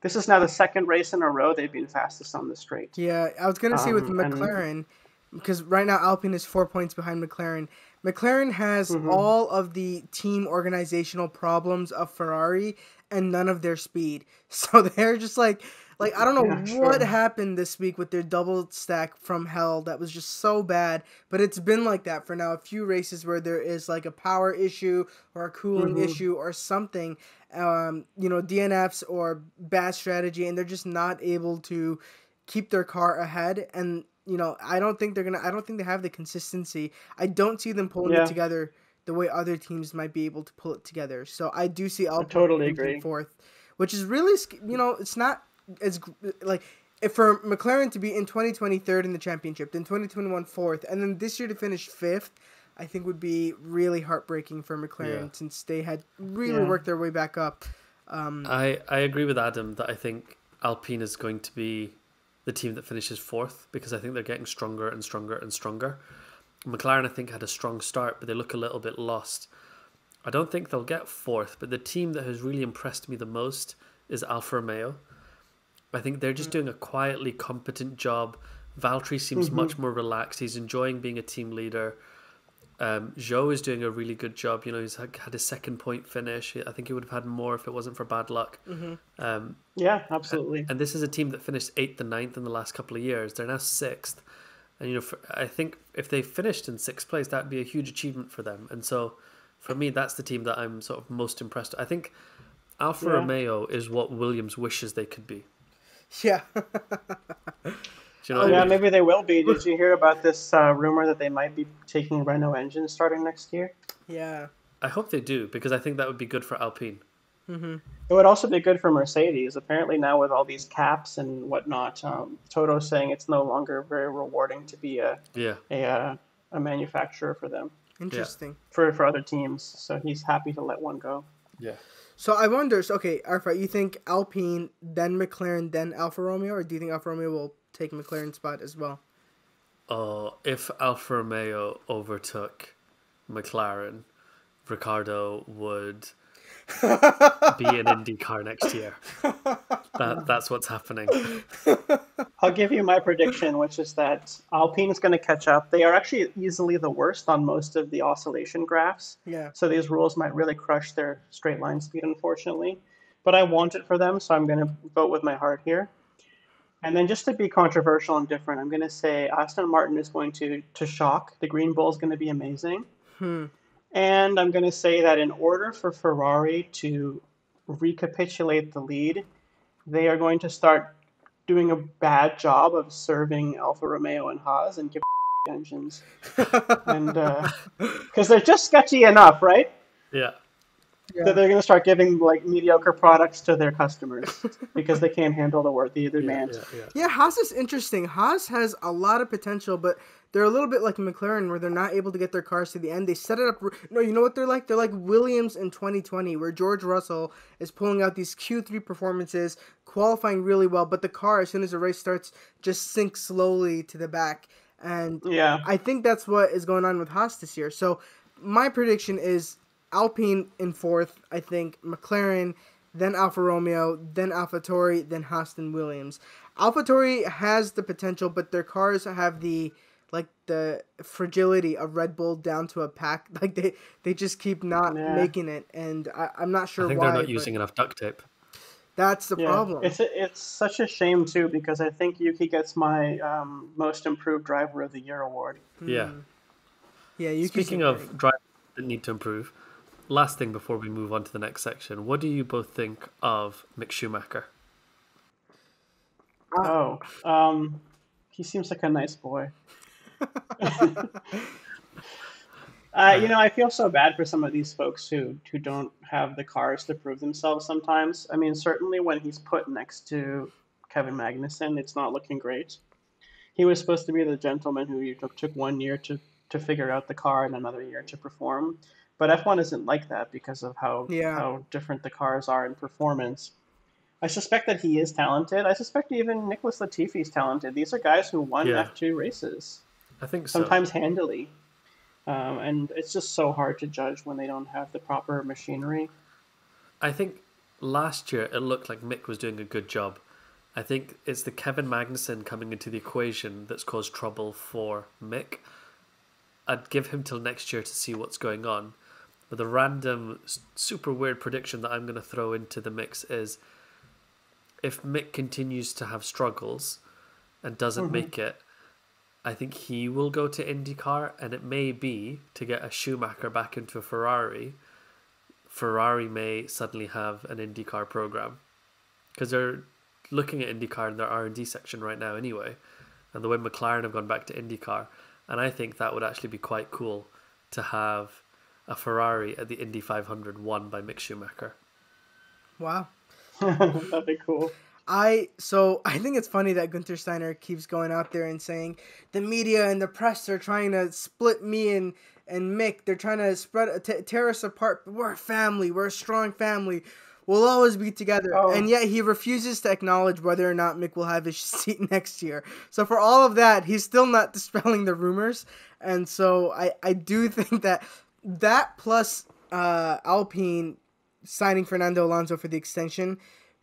this is now the second race in a row they've been fastest on the straight. Yeah, I was gonna say with Um, and- McLaren because right now Alpine is four points behind McLaren. McLaren has Mm-hmm. all of the team organizational problems of Ferrari and none of their speed. So they're just like like I don't know Yeah, what sure. happened this week with their double stack from hell that was just so bad, but it's been like that for now a few races where there is like a power issue or a cooling Mhm. issue or something um you know DNFs or bad strategy and they're just not able to keep their car ahead and you know i don't think they're gonna i don't think they have the consistency i don't see them pulling Yeah. it together the way other teams might be able to pull it together so i do see Alpine totally agree. fourth which is really you know it's not as like if for mclaren to be in 2020 third in the championship then 2021 fourth and then this year to finish fifth i think would be really heartbreaking for mclaren Yeah. since they had really Yeah. worked their way back up um, I, I agree with Adam that I think Alpine is going to be the team that finishes fourth because I think they're getting stronger and stronger and stronger. McLaren, I think, had a strong start, but they look a little bit lost. I don't think they'll get fourth, but the team that has really impressed me the most is Alfa Romeo. I think they're just doing a quietly competent job. Valtteri seems much more relaxed. He's enjoying being a team leader. Um, Joe is doing a really good job. You know, he's had, a second point finish. I think he would have had more if it wasn't for bad luck. Um, Yeah, absolutely. and this is a team that finished eighth and ninth in the last couple of years. They're now sixth, and you know, for, I think if they finished in sixth place, that'd be a huge achievement for them. And so, for me, that's the team that I'm sort of most impressed. I think Alfa Yeah. Romeo is what Williams wishes they could be. Yeah you know Oh, what I yeah, mean? maybe they will be. Did you hear about this uh, rumor that they might be taking Renault engines starting next year? yeah I hope they do because I think that would be good for Alpine. It would also be good for Mercedes. Apparently, now with all these caps and whatnot, um, Toto's saying it's no longer very rewarding to be a Yeah, a, uh, a manufacturer for them interesting for for other teams. So he's happy to let one go. yeah. So I wonder. So okay, Arfa, you think Alpine, then McLaren, then Alfa Romeo, or do you think Alfa Romeo will take McLaren's spot as well? Oh, if Alfa Romeo overtook McLaren, Ricciardo would be in IndyCar next year. That that's what's happening. I'll give you my prediction, which is that Alpine is going to catch up. They are actually easily the worst on most of the oscillation graphs. Yeah. So these rules might really crush their straight line speed, unfortunately. But I want it for them, so I'm going to vote with my heart here. And then just to be controversial and different, I'm going to say Aston Martin is going to to shock. The Green Bull is going to be amazing. Hmm. And I'm going to say that in order for Ferrari to recapitulate the lead, they are going to start doing a bad job of serving Alfa Romeo and Haas and give engines. And uh, because they're just sketchy enough, right? Yeah, That they're going to start giving like mediocre products to their customers because they can't handle the work, the yeah, demand. yeah, yeah. Yeah, Haas is interesting. Haas has a lot of potential, but they're a little bit like McLaren, where they're not able to get their cars to the end. They set it up. No, you know what they're like? They're like Williams in 2020, where George Russell is pulling out these Q3 performances, qualifying really well, but the car, as soon as the race starts, just sinks slowly to the back. And Yeah. I think that's what is going on with Haas this year. So my prediction is Alpine in fourth, I think McLaren, then Alfa Romeo, then AlphaTauri, then Aston Williams. AlphaTauri has the potential, but their cars have the like the fragility of Red Bull down to a pack. Like they they just keep not Yeah. making it, and I, I'm not sure I think why. they're not using enough duct tape. That's the Yeah, problem. It's it's such a shame too because I think Yuki gets my um, most improved driver of the year award. Yeah. yeah, you Speaking of drivers that need to improve, last thing before we move on to the next section, what do you both think of Mick Schumacher? Oh, um, he seems like a nice boy. Uh, you know, I feel so bad for some of these folks who who don't have the cars to prove themselves. Sometimes, I mean, certainly when he's put next to Kevin Magnussen, it's not looking great. He was supposed to be the gentleman who took, took one year to to figure out the car and another year to perform. But F1 isn't like that because of how Yeah. how different the cars are in performance. I suspect that he is talented. I suspect even Nicholas Latifi is talented. These are guys who won Yeah. F2 races I think so. sometimes handily. Um, and it's just so hard to judge when they don't have the proper machinery. I think last year it looked like Mick was doing a good job. I think it's the Kevin Magnussen coming into the equation that's caused trouble for Mick. I'd give him till next year to see what's going on. But the random, super weird prediction that I'm going to throw into the mix is if Mick continues to have struggles and doesn't mm-hmm. make it, I think he will go to IndyCar, and it may be to get a Schumacher back into a Ferrari. Ferrari may suddenly have an IndyCar program because they're looking at IndyCar in their R and D section right now anyway, and the way McLaren have gone back to IndyCar, and I think that would actually be quite cool to have a Ferrari at the Indy 500 won by Mick Schumacher. wow. That'd be cool. I so I think it's funny that Gunther Steiner keeps going out there and saying the media and the press are trying to split me and and Mick. They're trying to spread t- tear us apart. But we're a family. We're a strong family. We'll always be together. Oh. And yet he refuses to acknowledge whether or not Mick will have his seat next year. So for all of that, he's still not dispelling the rumors. And so I I do think that that plus uh, Alpine signing Fernando Alonso for the extension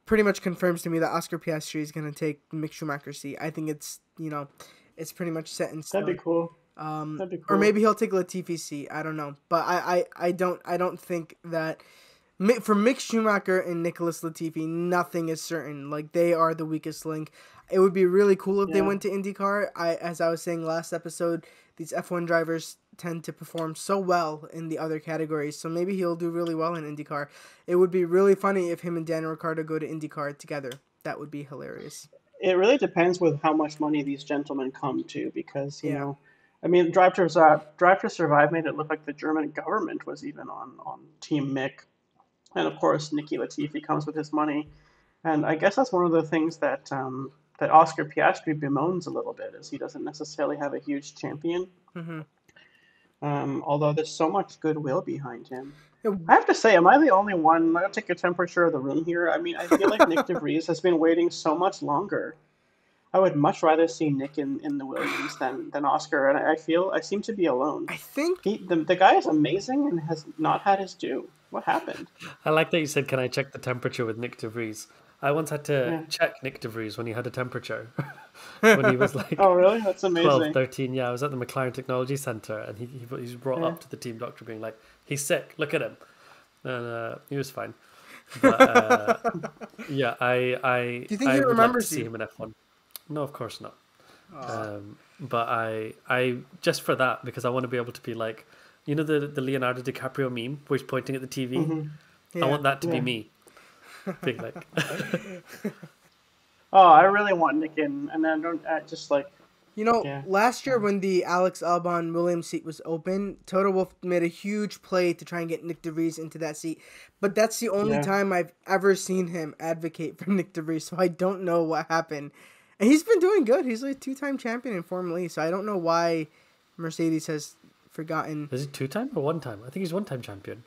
pretty much confirms to me that Oscar Piastri is going to take Mick Schumacher's seat. I think it's, you know, it's pretty much set in stone. That'd be cool. Um, That'd be cool. Or maybe he'll take Latifi's seat. I don't know, but I, I, I don't I don't think that for Mick Schumacher and Nicholas Latifi, nothing is certain. Like they are the weakest link. It would be really cool if they went to IndyCar. I, as I was saying last episode, these F1 drivers tend to perform so well in the other categories. So maybe he'll do really well in IndyCar. It would be really funny if him and Daniel Ricciardo go to IndyCar together. That would be hilarious. It really depends with how much money these gentlemen come to, because you Yeah. know, I mean, Drive to Survive, Drive to Survive made it look like the German government was even on on Team Mick, and of course, Nicky Latifi comes with his money, and I guess that's one of the things that um, that Oscar Piastri bemoans a little bit, is he doesn't necessarily have a huge champion. hmm Um, although there's so much goodwill behind him. I have to say, am I the only one? Gonna take a temperature of the room here. I mean, I feel like Nyck de Vries has been waiting so much longer. I would much rather see Nyck in, in the Williams than, than Oscar, and I I feel I seem to be alone. I think He, the, the guy is amazing and has not had his due. What happened? I like that you said, "Can I check the temperature with Nyck de Vries?" I once had to Yeah. check Nyck de Vries when he had a temperature when he was like Oh, really? That's 12, amazing. 13. Yeah, I was at the McLaren Technology Center, and he, he, he was brought Yeah. up to the team doctor, being like, "He's sick. Look at him," and uh, he was fine. But uh, yeah, I I Do you think I he would remembers like to see you? him in F one. No, of course not. Um, but I I just for that because I want to be able to be like, you know the the Leonardo DiCaprio meme where he's pointing at the TV. yeah. I want that to Yeah. be me. Being like, Oh, I really want Nyck in, and I don't I just like You know, Yeah. last year when the Alex Albon Williams seat was open, Toto Wolff made a huge play to try and get Nyck de Vries into that seat. But that's the only Yeah. time I've ever seen him advocate for Nyck de Vries, so I don't know what happened. And he's been doing good. He's like a two-time champion in Formula E, so I don't know why Mercedes has forgotten. is it two time or one time? I think he's one time champion.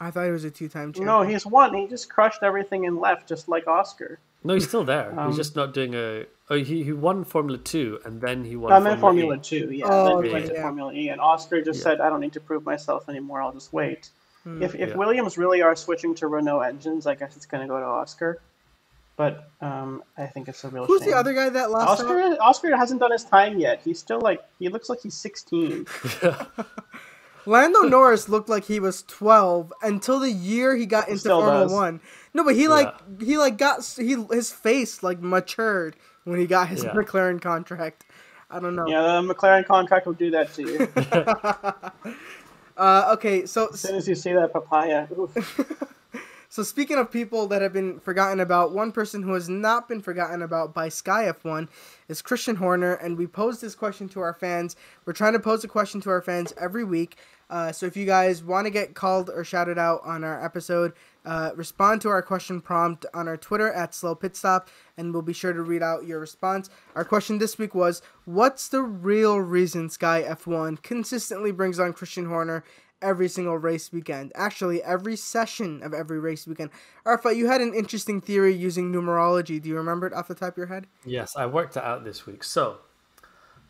I thought he was a two-time champion. no, he's won. He just crushed everything and left, just like Oscar. No, he's still there. Um, he's just not doing a. Oh, he, he won Formula Two and then he won. I'm in Formula E. Two, yeah. Oh, then he okay, went to yeah. Formula E, and Oscar just Yeah. said, "I don't need to prove myself anymore. I'll just wait." If if Yeah. Williams really are switching to Renault engines, I guess it's going to go to Oscar. But um, I think it's a real Who's shame. the other guy that lost? out? Oscar Oscar hasn't done his time yet. He's still like he looks like he's 16. Lando Norris looked like he was 12 until the year he got into Still Formula does. 1. No, but he like he like got he his face like matured when he got his Yeah. McLaren contract. I don't know. Yeah, the McLaren contract will do that to you. Uh, okay, so As soon as you see that papaya, so speaking of people that have been forgotten about, one person who has not been forgotten about by Sky F1 is Christian Horner, and we posed this question to our fans. We're trying to pose a question to our fans every week. Uh, so if you guys want to get called or shouted out on our episode, uh, respond to our question prompt on our Twitter at Slow Pit Stop, and we'll be sure to read out your response. Our question this week was, "What's the real reason Sky F1 consistently brings on Christian Horner every single race weekend? Actually, every session of every race weekend." Arfa, you had an interesting theory using numerology. Do you remember it off the top of your head? Yes, I worked it out this week. So,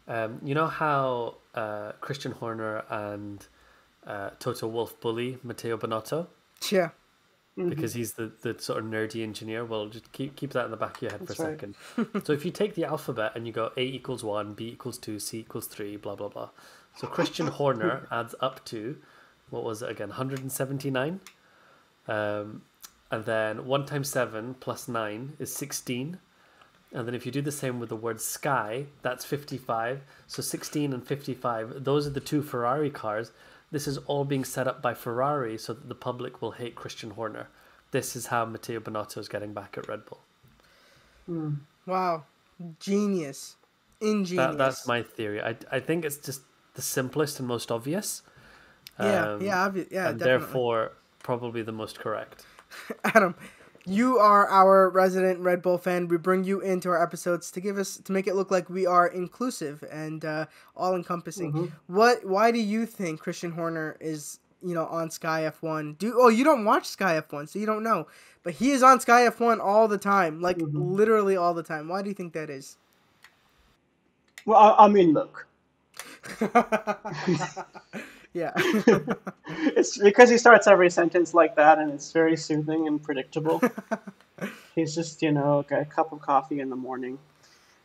um, you know how uh, Christian Horner and uh, Toto Wolff bully Mattia Binotto Yeah. because he's the, the sort of nerdy engineer? Well, just keep keep that in the back of your head That's for a right. second. so, if you take the alphabet and you go A equals one, B equals two, C equals three, blah blah blah. So Christian Horner adds up to what was it again? 179. Um, and then 1 times 7 plus 9 is 16. And then if you do the same with the word sky, that's 55. So 16 and 55, those are the two Ferrari cars. This is all being set up by Ferrari so that the public will hate Christian Horner. This is how Mattia Binotto is getting back at Red Bull. Wow. Genius. Ingenious. That, that's my theory. I, I think it's just the simplest and most obvious. Yeah, Um, yeah, obvi- yeah, and definitely. therefore probably the most correct. Adam, you are our resident Red Bull fan. We bring you into our episodes to give us to make it look like we are inclusive and uh, all encompassing. What? Why do you think Christian Horner is you know on Sky F one? Do oh you don't watch Sky F one, so you don't know. But he is on Sky F one all the time, like literally all the time. Why do you think that is? well, I, I mean, look, yeah. it's because he starts every sentence like that, and it's very soothing and predictable. he's just, you know, a cup of coffee in the morning.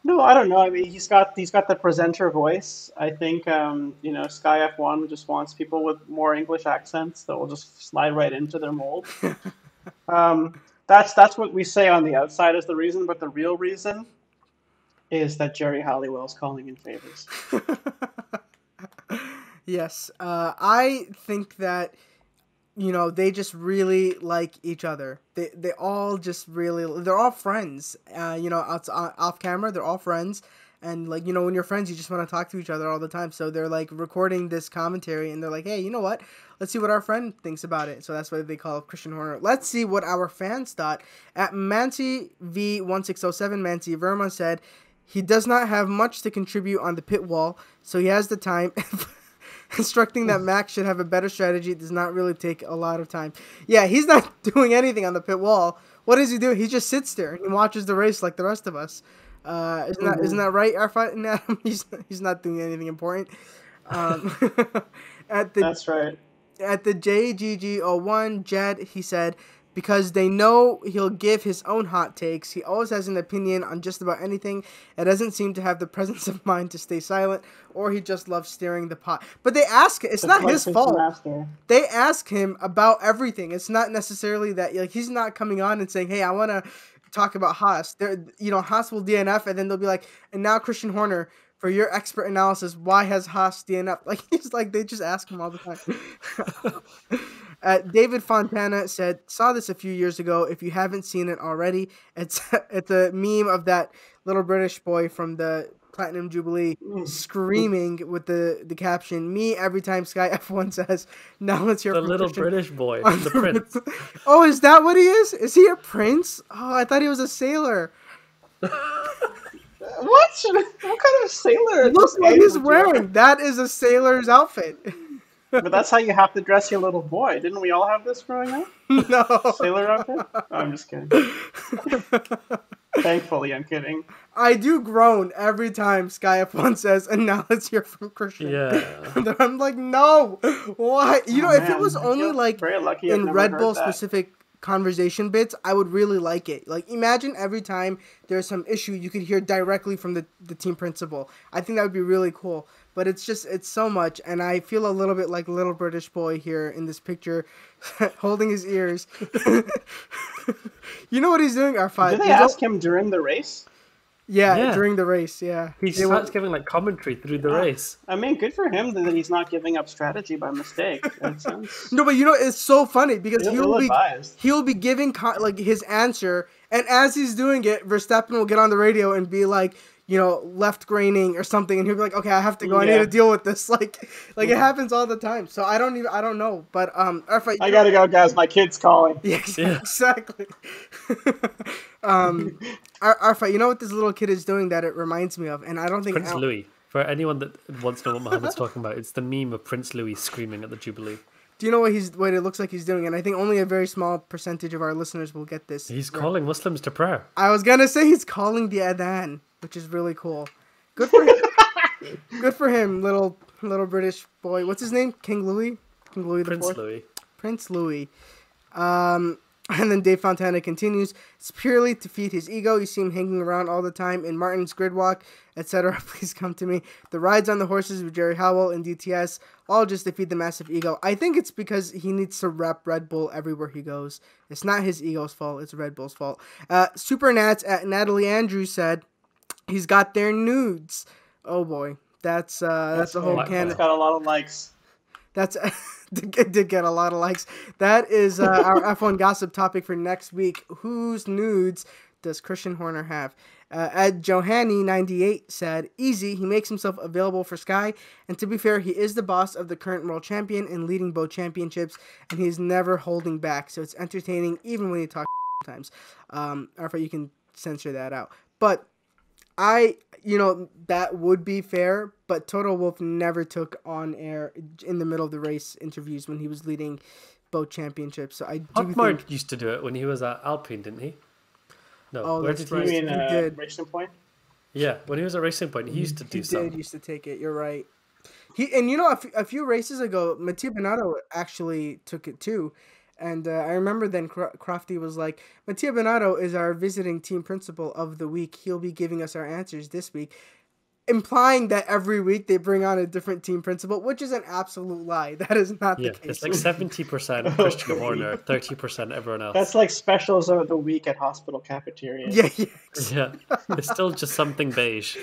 No, I don't know. I mean, he's got he's got the presenter voice. I think, um, you know, Sky F1 just wants people with more English accents that will just slide right into their mold. um, that's that's what we say on the outside is the reason, but the real reason is that Geri Halliwell's calling in favors. Yes, uh, I think that you know they just really like each other. They they all just really they're all friends. Uh, you know, out, off camera they're all friends, and like you know when you're friends you just want to talk to each other all the time. So they're like recording this commentary and they're like, hey, you know what? Let's see what our friend thinks about it. So that's why they call Christian Horner. Let's see what our fans thought. At Mancy V one six zero seven, Mancy Verma said. He does not have much to contribute on the pit wall, so he has the time. Instructing that Max should have a better strategy does not really take a lot of time. Yeah, he's not doing anything on the pit wall. What does he do? He just sits there and watches the race like the rest of us. Uh, isn't that isn't that right, Arfat and Adam? He's he's not doing anything important. Um, at the That's right. at the JGG01, Jed, he said, because they know he'll give his own hot takes. He always has an opinion on just about anything and doesn't seem to have the presence of mind to stay silent, or he just loves stirring the pot. But they ask, it's not his fault. They ask him about everything. It's not necessarily that like he's not coming on and saying, "Hey, I want to talk about Haas." They're, you know, Haas will DNF, and then they'll be like, "And now Christian Horner." For your expert analysis, why has Haas DNF? Like he's like they just ask him all the time. Uh, David Fontana said, "Saw this a few years ago. If you haven't seen it already, it's it's a meme of that little British boy from the Platinum Jubilee screaming with the the caption, "Me every time Sky F1 says, now let's hear The little Christian British boy, the prince. oh, is that what he is? Is he a prince? Oh, I thought he was a sailor. What? What kind of sailor? at Look this what he's wearing. That is a sailor's outfit. But that's how you have to dress your little boy. Didn't we all have this growing up? no. Sailor outfit? Oh, I'm just kidding. Thankfully, I'm kidding. I do groan every time Sky F1 says, and now let's hear from Christian. Yeah. I'm like, no, why? You oh, know, Oh, if it was only like very lucky I've in Red Bull specific conversation bits, I would really like it. Like, imagine every time there's some issue, you could hear directly from the, the team principal. I think that would be really cool. But it's just, it's so much, and I feel a little bit like little British boy here in this picture, holding his ears. you know what he's doing? R5. Did they He's ask him during the race? Yeah, Yeah. during the race, yeah. He They were- starts giving like commentary through the uh, race. I mean, good for him that he's not giving up strategy by mistake. Sounds No, but you know it's so funny because ill he'll be advised. he'll be giving co- like his answer, and as he's doing it, Verstappen will get on the radio and be like, you know, left graining or something, and he'll be like, okay, I have to go. I need to deal with this. Like, like it happens all the time. So I don't even I don't know, but um, Arfa, I gotta go, guys. My kid's calling. Yeah, ex- Yeah. exactly. um, Ar- Arfa, you know what this little kid is doing that it reminds me of, and I don't think Prince Al- Louis. For anyone that wants to know what Mohammed's talking about, it's the meme of Prince Louis screaming at the Jubilee. Do you know what he's what it looks like he's doing? And I think only a very small percentage of our listeners will get this. He's calling Muslims to prayer. I was gonna say he's calling the adhan, which is really cool. Good for him. Good for him, little little British boy. What's his name? King Louis. King Louis the Prince Fourth. Louis. Prince Louis. Um, and then Dave Fontana continues. It's purely to feed his ego. You see him hanging around all the time in Martin's grid walk, etc. Please come to me. The rides on the horses with Geri Halliwell and DTS, all just to feed the massive ego. I think it's because he needs to rep Red Bull everywhere he goes. It's not his ego's fault. It's Red Bull's fault. Uh, Super Nats at Natalie Andrews said he's got their nudes. Oh boy, that's uh, that's, a whole can. It's got a lot of likes. That's did get, did get a lot of likes. That is uh, our F1 gossip topic for next week. Whose nudes does Christian Horner have? Uh, at Johanny98 said, Easy, he makes himself available for Sky. And to be fair, he is the boss of the current world champion and leading both championships, and he's never holding back. So it's entertaining, even when he talks sometimes. Um, Alpha, you can censor that out. But I, you know, that would be fair, but Toto Wolff never took on air in the middle of the race interviews when he was leading both championships. So I do Otmar think used to do it when he was at Alpine, didn't he? No, Oh, where that's did You right. he? mean he uh, did. Racing Point? Yeah, when he was at Racing Point, he used to do he some. did used to take it. You're right. He and you know a few, races ago, Mattia Binotto actually took it too. And uh, I remember then Cro- Crofty was like, Mattia Binotto is our visiting team principal of the week. He'll be giving us our answers this week. Implying that every week they bring on a different team principal, which is an absolute lie. That is not Yeah, the case. it's like seventy percent Christian Horner, thirty percent everyone else. That's like specials of the week at hospital cafeteria. yeah, yeah. yeah, it's still just something beige.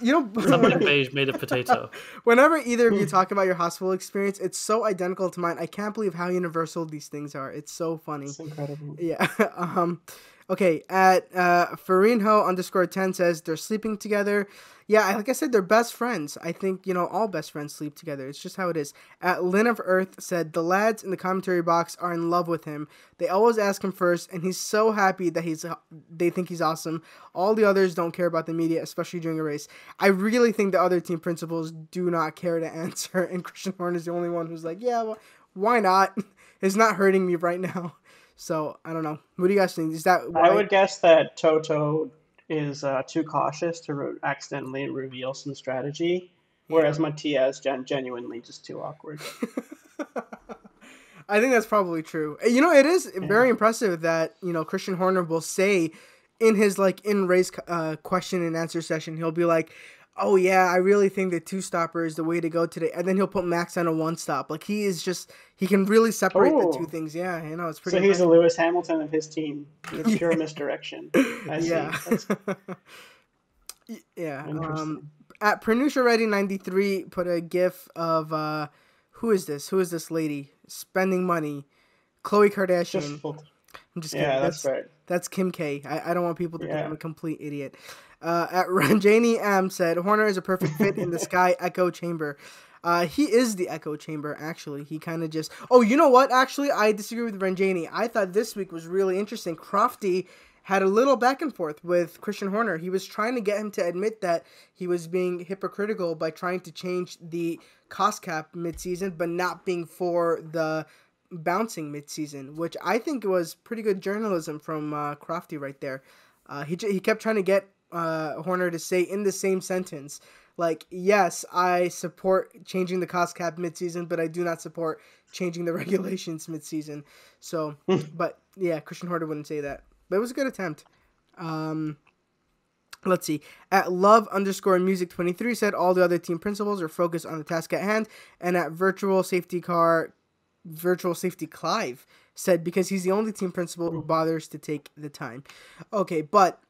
You know, Something beige made of potato. Whenever either of you talk about your hospital experience, it's so identical to mine. I can't believe how universal these things are. It's so funny. It's incredible. Yeah. um. Okay. At uh, Farinho underscore ten says they're sleeping together. Yeah, like I said, they're best friends. I think you know all best friends sleep together. It's just how it is. At Lynn of Earth said the lads in the commentary box are in love with him. They always ask him first, and he's so happy that he's. They think he's awesome. All the others don't care about the media, especially during a race. I really think the other team principals do not care to answer, and Christian Horn is the only one who's like, yeah, well, why not? It's not hurting me right now. So I don't know. What do you guys think? Is that I would guess that Toto is uh, too cautious to re- accidentally reveal some strategy, whereas Mattia's gen- genuinely just too awkward. I think that's probably true. You know, it is very impressive that you know Christian Horner will say in his like in race uh, question and answer session, he'll be like, "Oh yeah, I really think the two stopper is the way to go today," and then he'll put Max on a one stop. Like he is just he can really separate the Oh. two things. Yeah, you know, it's pretty. So he's a Lewis Hamilton of his team. It's pure misdirection. I yeah. That's yeah. Um, at Pernusha Ready ninety three put a gif of uh, who is this? Who is this lady spending money? Khloe Kardashian. just I'm just kidding. yeah, that's right. That's Kim K. I, I don't want people to think I'm a complete idiot. Uh, at Ranjani M said Horner is a perfect fit in the Sky Echo Chamber. Uh, he is the Echo Chamber. Actually, he kind of just. Oh, you know what? Actually, I disagree with Ranjani. I thought this week was really interesting. Crofty had a little back and forth with Christian Horner. He was trying to get him to admit that he was being hypocritical by trying to change the cost cap mid-season, but not being for the bouncing mid-season, which I think was pretty good journalism from uh, Crofty right there. Uh, he he kept trying to get uh, Horner to say in the same sentence, like, yes, I support changing the cost cap midseason, but I do not support changing the regulations midseason. So, but yeah, Christian Horner wouldn't say that, but it was a good attempt. Um, let's see. At love underscore music 23 said all the other team principals are focused on the task at hand. And at virtual safety car, virtual safety Clive said because he's the only team principal who bothers to take the time. Okay, but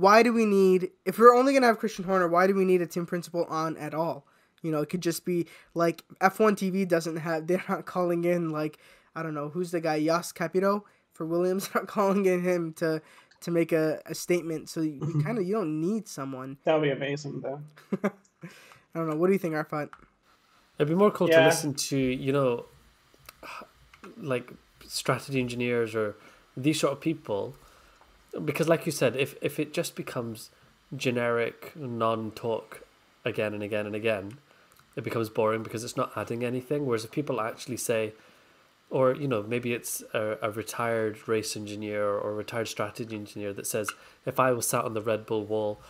why do we need, if we're only going to have Christian Horner, why do we need a team principal on at all? You know, it could just be like F1 TV doesn't have, they're not calling in like, I don't know, who's the guy, Jost Capito for Williams, not calling in him to to make a, a statement. So you, you kind of you don't need someone. That would be amazing, though. I don't know. What do you think, Arfat? It'd be more cool Yeah. to listen to, you know, like strategy engineers or these sort of people, because, like you said, if if it just becomes generic non-talk again and again and again, it becomes boring because it's not adding anything. Whereas if people actually say, or you know, maybe it's a, a retired race engineer or a retired strategy engineer that says, if I was sat on the Red Bull wall,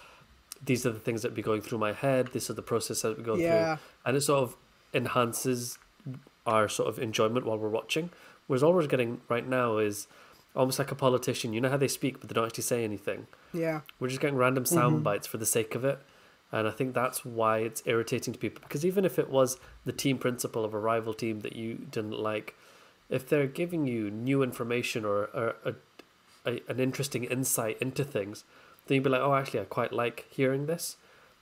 these are the things that be going through my head. This is the process that we go Yeah. through, and it sort of enhances our sort of enjoyment while we're watching. Whereas all we're getting right now is almost like a politician. You know how they speak, but they don't actually say anything. Yeah. We're just getting random mm-hmm. sound bites for the sake of it. And I think that's why it's irritating to people. Because even if it was the team principal of a rival team that you didn't like, if they're giving you new information or, or a, a, an interesting insight into things, then you'd be like, oh, actually, I quite like hearing this.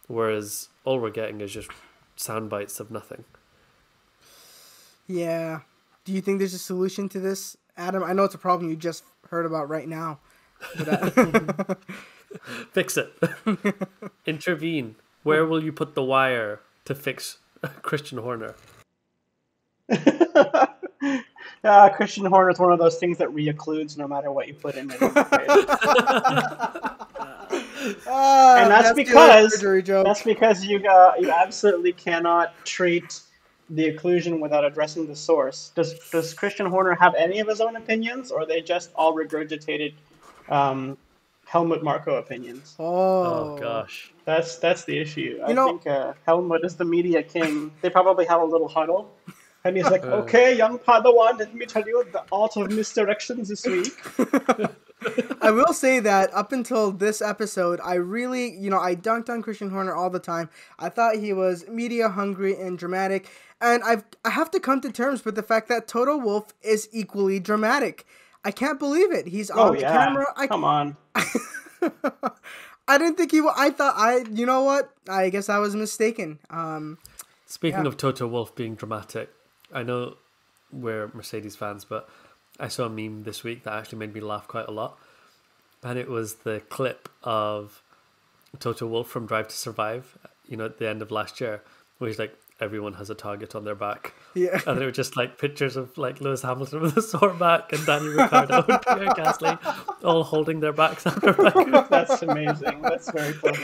Whereas all we're getting is just sound bites of nothing. Yeah. Do you think there's a solution to this, Adam? I know it's a problem you just heard about right now. But, uh, Fix it. Intervene. Where will you put the wire to fix Christian Horner? uh, Christian Horner is one of those things that reoccludes no matter what you put in it. I'm afraid. And that's the because- That's because you uh, you absolutely cannot treat the occlusion without addressing the source. Does does Christian Horner have any of his own opinions, or are they just all regurgitated um, Helmut Marko opinions? Oh, Oh, gosh. That's that's the issue. I know- think uh, Helmut is the media king. They probably have a little huddle, and he's like. "Okay, young Padawan, let me tell you the art of misdirections this week." I will say that up until this episode, I really, you know, I dunked on Christian Horner all the time. I thought he was media hungry and dramatic, and I've I have to come to terms with the fact that Toto Wolff is equally dramatic. I can't believe it. He's Oh on yeah, camera. I come on. I didn't think he. wa- I thought I. You know what? I guess I was mistaken. Um. Speaking Yeah. of Toto Wolff being dramatic, I know we're Mercedes fans, but I saw a meme this week that actually made me laugh quite a lot. And it was the clip of Toto Wolff from Drive to Survive, you know, at the end of last year, where he's like, everyone has a target on their back. Yeah. And they were just like pictures of like Lewis Hamilton with a sore back and Daniel Ricciardo and Pierre Gasly all holding their backs on their back. That's amazing. That's very funny.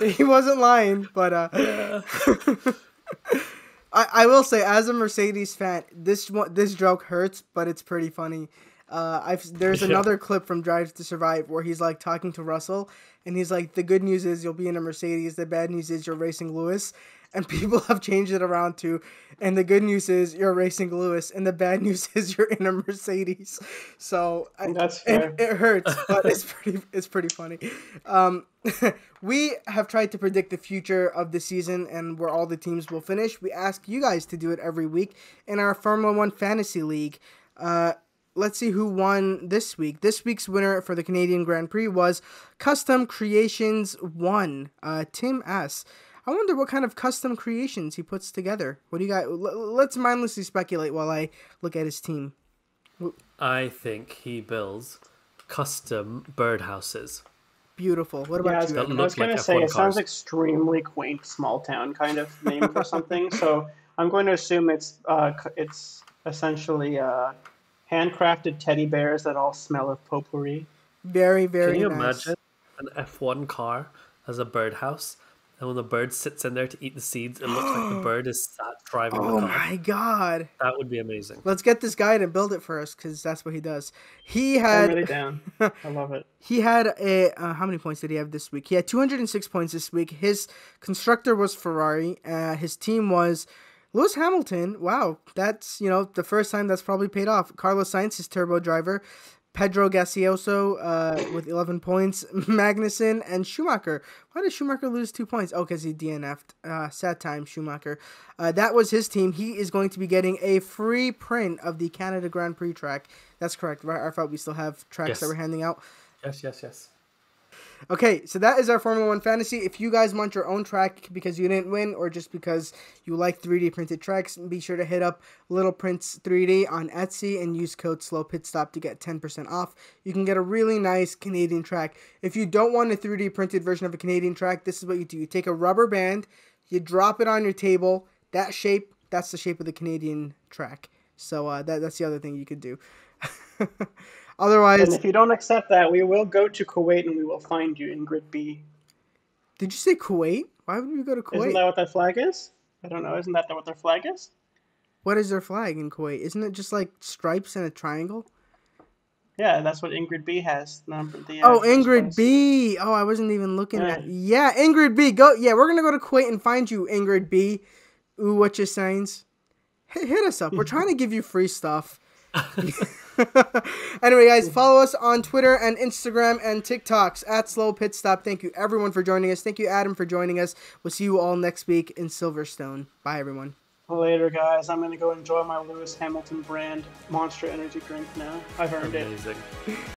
he wasn't lying, but uh, I I will say as a Mercedes fan, this one this joke hurts, but it's pretty funny. Uh, I've there's Yeah. another clip from Drive to Survive where he's like talking to Russell, and he's like, "The good news is you'll be in a Mercedes. The bad news is you're racing Lewis." And people have changed it around to, and the good news is you're racing Lewis, and the bad news is you're in a Mercedes. So I, That's fair. it, it hurts, but it's pretty it's pretty funny. Um, we have tried to predict the future of the season and where all the teams will finish. We ask you guys to do it every week in our Formula One Fantasy League. Uh, let's see who won this week. This week's winner for the Canadian Grand Prix was Custom Creations One. Uh, Tim S. I wonder what kind of custom creations he puts together. What do you got? L- let's mindlessly speculate while I look at his team. I think he builds custom birdhouses. Beautiful. What about was, you? I Adam? was gonna say F1 it sounds extremely quaint, small town kind of name for something. So I'm going to assume it's uh, it's essentially uh, handcrafted teddy bears that all smell of potpourri. Very, very Can you nice. imagine an F1 car as a birdhouse And when the bird sits in there to eat the seeds, it looks like the bird is sat driving Oh the my god. That would be amazing. Let's get this guy to build it for us because that's what he does. He had. I'm had really down. I love it. he had a uh, how many points did he have this week? He had 206 points this week. His constructor was Ferrari. Uh, his team was Lewis Hamilton. Wow, that's you know the first time that's probably paid off. Carlos Sainz, his turbo driver. Pedro Gasioso uh, with 11 points. Magnussen and Schumacher. Why did Schumacher lose two points? Oh, because he DNF'd. Uh, sad time, Schumacher. Uh, that was his team. He is going to be getting a free print of the Canada Grand Prix track. That's correct, right? I thought we still have tracks Yes. that we're handing out. Yes, yes, yes. Okay, so that is our Formula One fantasy. If you guys want your own track because you didn't win or just because you like 3D printed tracks, be sure to hit up Little Prints 3D on Etsy and use code Slow Pit Stop to get 10% off. You can get a really nice Canadian track. If you don't want a 3D printed version of a Canadian track, this is what you do. You take a rubber band, you drop it on your table. That shape, that's the shape of the Canadian track. So uh, that that's the other thing you could do. Otherwise, And if you don't accept that, we will go to Kuwait and we will find you in Grid B. did you say Kuwait? Why would we go to Kuwait? Isn't that what that flag is? I don't know. Isn't that what their flag is? What is their flag in Kuwait? Isn't it just like stripes and a triangle? Yeah, that's what Ingrid B has. The. uh, Oh, Ingrid place. B. Oh, I wasn't even looking Yeah. at. Yeah, Ingrid B. Go. Yeah, we're gonna go to Kuwait and find you, Ingrid B. Ooh, what you signs? Hit, hit us up. We're trying to give you free stuff. anyway, guys, follow us on Twitter and Instagram and TikToks at Slow Pit Stop. Thank you everyone for joining us. Thank you, Adam, for joining us. We'll see you all next week in Silverstone. Bye, everyone. Later, guys. I'm gonna go enjoy my Lewis Hamilton brand Monster Energy drink now. I've earned it. Amazing.